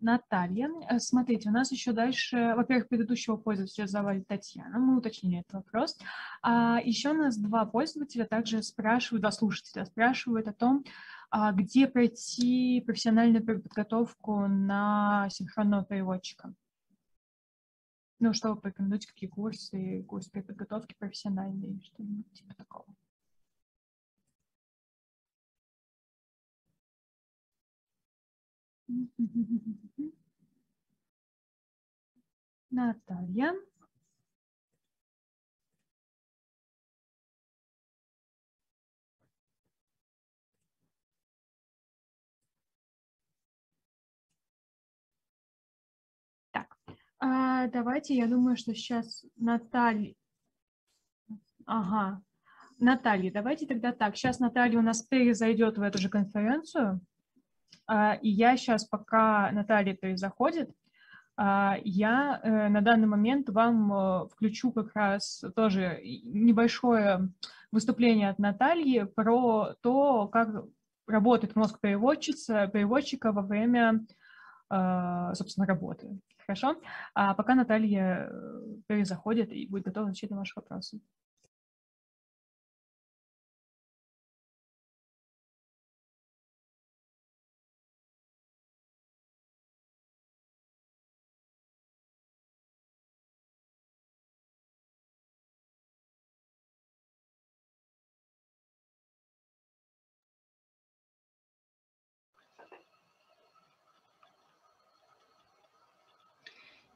Наталья, смотрите, у нас еще дальше, во-первых, предыдущего пользователя звали Татьяна, мы уточнили этот вопрос. А еще у нас два пользователя также спрашивают, два слушателя спрашивают о том, где пройти профессиональную подготовку на синхронного переводчика? Ну, что вы порекомендуете, какие курсы, курсы при подготовке профессиональные, что-нибудь типа такого? Наталья. Тогда давайте, я думаю, что сейчас Наталья... Ага. Наталья, давайте тогда так. Сейчас Наталья у нас перезайдет в эту же конференцию. А, и я сейчас, пока Наталья перезаходит, а, я э, на данный момент вам э, включу как раз тоже небольшое выступление от Натальи про то, как работает мозг переводчица, переводчика во время, собственно, работы. Хорошо? А пока Наталья перезаходит и будет готова отвечать на ваши вопросы.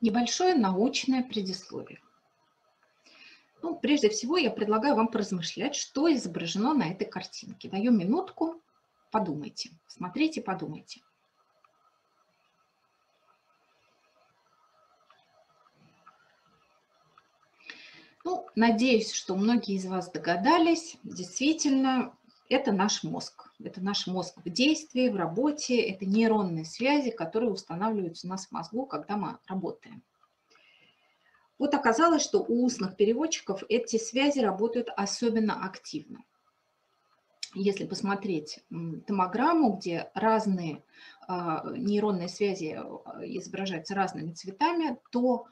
Небольшое научное предисловие. Ну, прежде всего, я предлагаю вам поразмышлять, что изображено на этой картинке. Даю минутку, подумайте, смотрите, подумайте. Ну, надеюсь, что многие из вас догадались. Действительно, это наш мозг. Это наш мозг в действии, в работе. Это нейронные связи, которые устанавливаются у нас в мозгу, когда мы работаем. Вот оказалось, что у устных переводчиков эти связи работают особенно активно. Если посмотреть томограмму, где разные а, нейронные связи а, изображаются разными цветами, то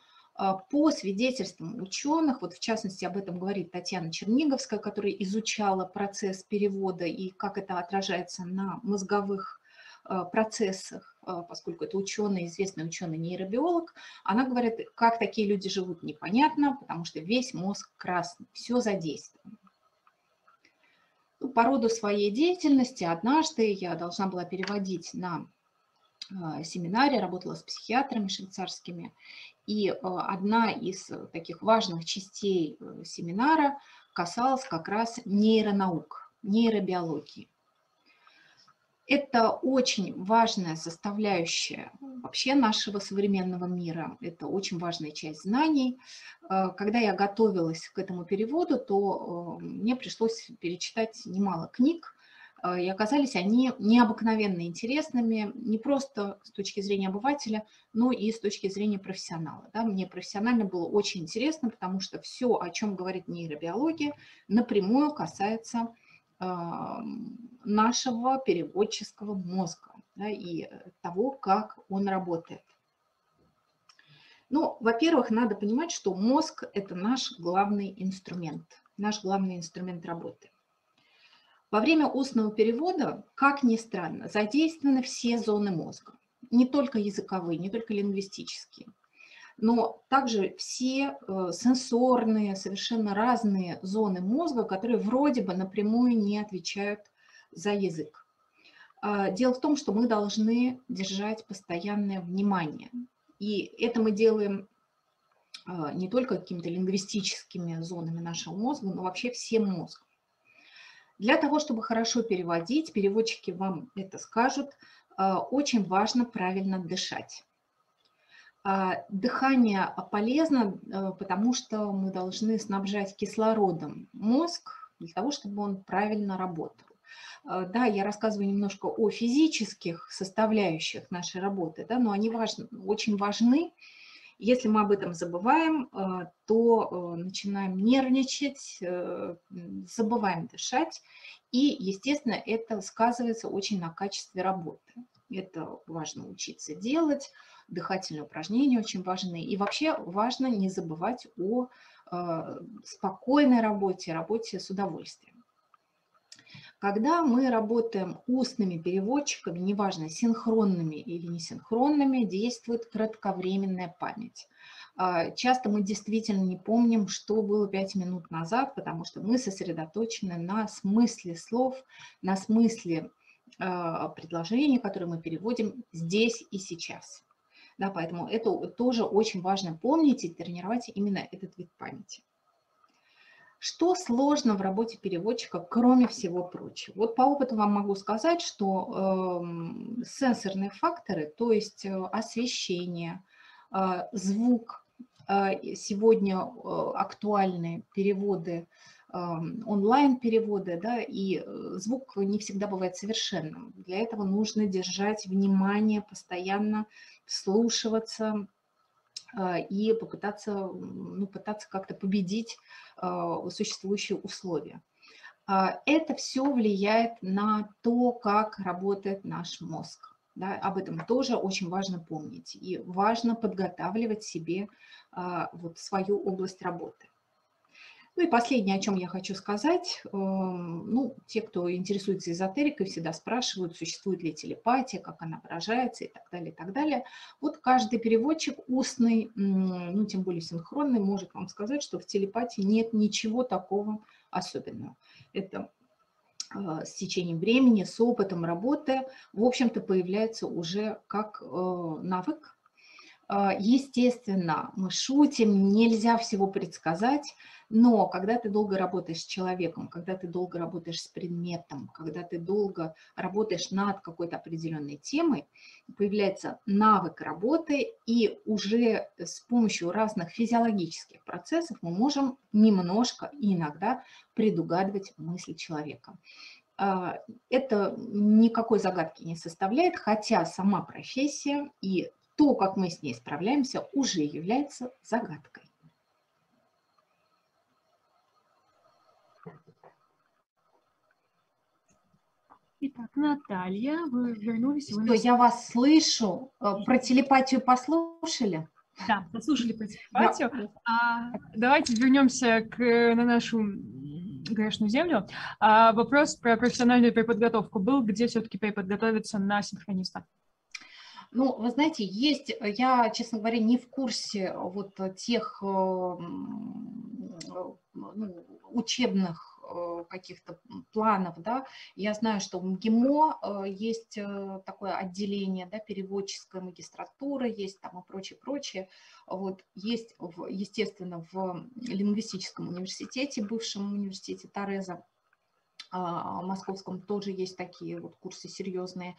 по свидетельствам ученых, вот в частности об этом говорит Татьяна Черниговская, которая изучала процесс перевода и как это отражается на мозговых а, процессах, а, поскольку это ученый, известный ученый-нейробиолог, она говорит, как такие люди живут, непонятно, потому что весь мозг красный, все задействовано. Ну, по роду своей деятельности однажды я должна была переводить на семинаре, работала с психиатрами швейцарскими, и э, одна из э, таких важных частей э, семинара касалась как раз нейронаук, нейробиологии. Это очень важная составляющая вообще нашего современного мира. Это очень важная часть знаний. Когда я готовилась к этому переводу, то мне пришлось перечитать немало книг, а, и оказались они необыкновенно интересными, не просто с точки зрения обывателя, но и с точки зрения профессионала. Да, мне профессионально было очень интересно, потому что все, о чем говорит нейробиология, напрямую касается э, нашего переводческого мозга да, и того, как он работает. Ну, во-первых, надо понимать, что мозг – это наш главный инструмент, наш главный инструмент работы. Во время устного перевода, как ни странно, задействованы все зоны мозга. Не только языковые, не только лингвистические, но также все э, сенсорные, совершенно разные зоны мозга, которые вроде бы напрямую не отвечают за язык. А, дело в том, что мы должны держать постоянное внимание. И это мы делаем а, не только какими-то лингвистическими зонами нашего мозга, но вообще всем мозгом. Для того, чтобы хорошо переводить, переводчики вам это скажут, а, очень важно правильно дышать. А, дыхание полезно, а, потому что мы должны снабжать кислородом мозг для того, чтобы он правильно работал. Да, я рассказываю немножко о физических составляющих нашей работы, да, но они важны, очень важны, если мы об этом забываем, э, то э, начинаем нервничать, э, забываем дышать, и, естественно, это сказывается очень на качестве работы. Это важно учиться делать, дыхательные упражнения очень важны. И вообще важно не забывать о спокойной работе, работе с удовольствием. Когда мы работаем устными переводчиками, неважно, синхронными или несинхронными, действует кратковременная память. А, часто мы действительно не помним, что было пять минут назад, потому что мы сосредоточены на смысле слов, на смысле а, предложений, которые мы переводим здесь и сейчас. Да, поэтому это тоже очень важно помнить и тренировать именно этот вид памяти. Что сложно в работе переводчика, кроме всего прочего? Вот по опыту вам могу сказать, что э, сенсорные факторы, то есть э, освещение, э, звук, Сегодня актуальны переводы онлайн-переводы, да, и э, звук не всегда бывает совершенным. Для этого нужно держать внимание, постоянно вслушиваться и попытаться, ну, пытаться как-то победить а, существующие условия. А, это все влияет на то, как работает наш мозг. Да, об этом тоже очень важно помнить. И важно подготавливать себе вот свою область работы. Ну и последнее, о чем я хочу сказать. Эм, ну, те, кто интересуется эзотерикой, всегда спрашивают, существует ли телепатия, как она выражается и так далее, и так далее. Вот каждый переводчик устный, ну, тем более синхронный, может вам сказать, что в телепатии нет ничего такого особенного. Это э, с течением времени, с опытом работы, в общем-то, появляется уже как э, навык, естественно, мы шутим, нельзя всего предсказать, но когда ты долго работаешь с человеком, когда ты долго работаешь с предметом, когда ты долго работаешь над какой-то определенной темой, появляется навык работы, и уже с помощью разных физиологических процессов мы можем немножко и иногда предугадывать мысли человека. А, это никакой загадки не составляет, хотя сама профессия и то, как мы с ней справляемся, уже является загадкой. Итак, Наталья, вы вернулись. Вы Что, я вас слышу. Э, про телепатию послушали? Да, послушали про телепатию. Да. А, давайте вернемся к, на нашу грешную землю. А, вопрос про профессиональную переподготовку был, где все-таки переподготовиться на синхрониста? Ну, вы знаете, есть, я, честно говоря, не в курсе вот тех э, ну, учебных э, каких-то планов, да, я знаю, что в МГИМО э, есть такое отделение, да, переводческая магистратура, есть там и прочее, прочее, вот, есть, естественно, в лингвистическом университете, бывшем университете Тореза, московском тоже есть такие вот курсы серьезные.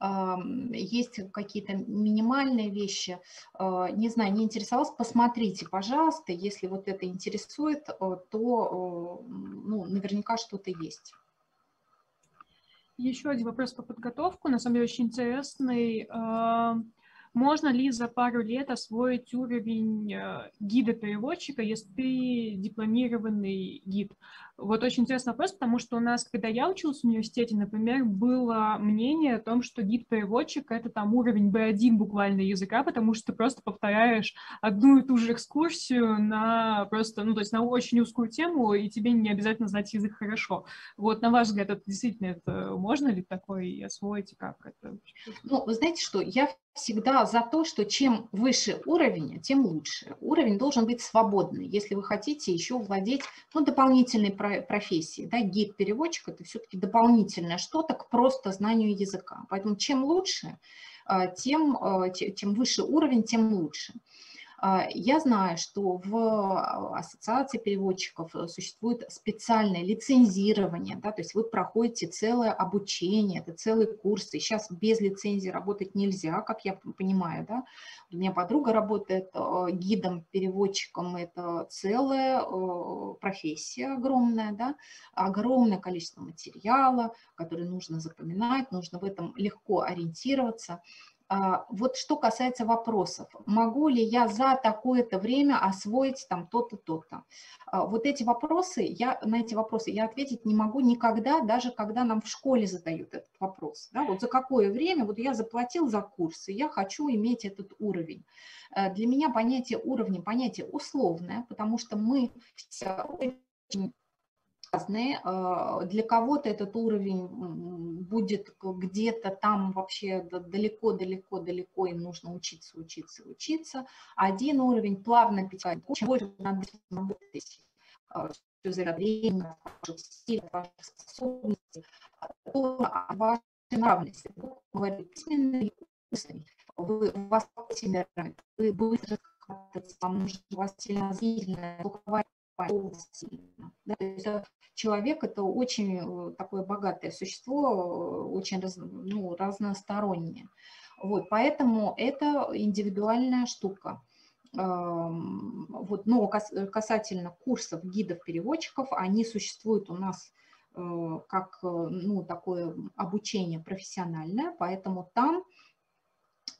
Есть какие-то минимальные вещи, а, не знаю, не интересовалась, посмотрите, пожалуйста, если вот это интересует, э, то ну, наверняка что-то есть. Еще один вопрос по подготовку, на самом деле очень интересный. Можно ли за пару лет освоить уровень э, гида-переводчика, если ты дипломированный гид? Вот очень интересный вопрос, потому что у нас, когда я училась в университете, например, было мнение о том, что гид-переводчик — это там уровень B1 буквально языка, потому что ты просто повторяешь одну и ту же экскурсию на просто, ну, то есть на очень узкую тему, и тебе не обязательно знать язык хорошо. Вот, на ваш взгляд, это действительно это можно ли такое освоить, как это? Ну, вы знаете что, я всегда за то, что чем выше уровень, тем лучше. Уровень должен быть свободный. Если вы хотите еще владеть ну, дополнительной профессией, да, гид-переводчик – это все-таки дополнительное что-то к просто знанию языка. Поэтому чем лучше, а, тем, а, тем выше уровень, тем лучше. А, я знаю, что в а, ассоциации переводчиков э, существует специальное лицензирование, да, то есть вы проходите целое обучение, это целый курс, и сейчас без лицензии работать нельзя, как я понимаю, да. У меня подруга работает э, гидом-переводчиком, это целая э, профессия огромная, да, огромное количество материала, который нужно запоминать, нужно в этом легко ориентироваться. А, вот что касается вопросов, могу ли я за такое-то время освоить там то-то, то-то. А, вот эти вопросы, я, на эти вопросы я ответить не могу никогда, даже когда нам в школе задают этот вопрос. Да, вот за какое время, вот я заплатил за курсы, я хочу иметь этот уровень. Э, для меня понятие уровня, понятие условное, потому что мы все очень разные. А, для кого-то этот уровень будет где-то там вообще далеко-далеко-далеко, им нужно учиться, учиться, учиться. Один уровень плавно питать. Чем больше надо работать, а, все за время, ваш стиль, ваши способности, то ваши нравности. Говорит, письменный вы, у вас темперамент, вы быстро вам нужно, у вас сильно зрительная, слуховая да, то есть человек это очень э, такое богатое существо, э, очень раз, ну, разностороннее. Вот, поэтому это индивидуальная штука. вот, но касательно курсов гидов-переводчиков, они существуют у нас э, как ну, такое обучение профессиональное, поэтому там,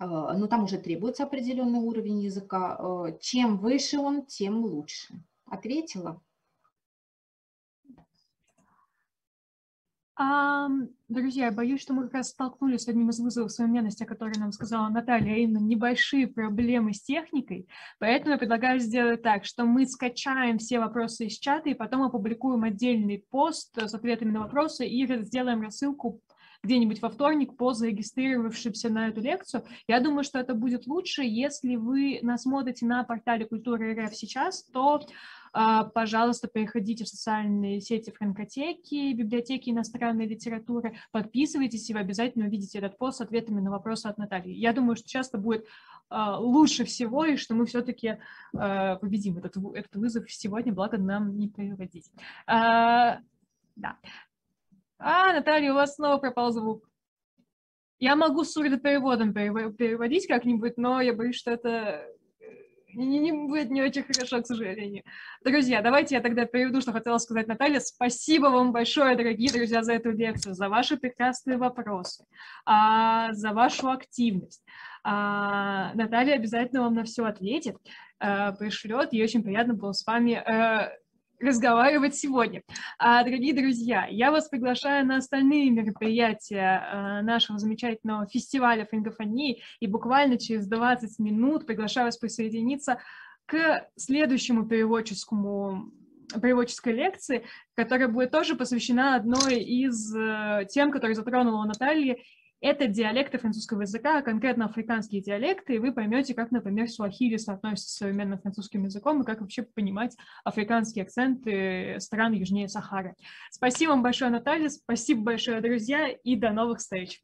ну, там уже требуется определенный уровень языка. Чем выше он, тем лучше. Ответила? А, друзья, боюсь, что мы как раз столкнулись с одним из вызовов современности, о которой нам сказала Наталья, а именно небольшие проблемы с техникой. Поэтому я предлагаю сделать так, что мы скачаем все вопросы из чата и потом опубликуем отдельный пост с ответами на вопросы и сделаем рассылку где-нибудь во вторник по зарегистрировавшимся на эту лекцию. Я думаю, что это будет лучше, если вы нас смотрите на портале Культуры РФ сейчас, то а, пожалуйста, переходите в социальные сети франкотеки, библиотеки иностранной литературы, подписывайтесь, и вы обязательно увидите этот пост с ответами на вопросы от Натальи. Я думаю, что часто будет а, лучше всего, и что мы все-таки а, победим этот, этот вызов сегодня, благо нам не переводить. Да. А, Наталья, у вас снова пропал звук. Я могу с сурдопереводом переводить как-нибудь, но я боюсь, что это не, не будет не очень хорошо, к сожалению. Друзья, давайте я тогда переведу, что хотела сказать Наталья. Спасибо вам большое, дорогие друзья, за эту лекцию, за ваши прекрасные вопросы, а, за вашу активность. А, Наталья обязательно вам на все ответит, а, пришлет, и очень приятно было с вами а, разговаривать сегодня. А, дорогие друзья, я вас приглашаю на остальные мероприятия а, нашего замечательного фестиваля франкофонии, и буквально через 20 минут приглашаю вас присоединиться к следующему переводческому переводческой лекции, которая будет тоже посвящена одной из э, тем, которые затронула Наталья, это диалекты французского языка, а конкретно африканские диалекты, и вы поймете, как, например, суахили соотносится с современным французским языком, и как вообще понимать африканские акценты стран южнее Сахары. Спасибо вам большое, Наталья, спасибо большое, друзья, и до новых встреч!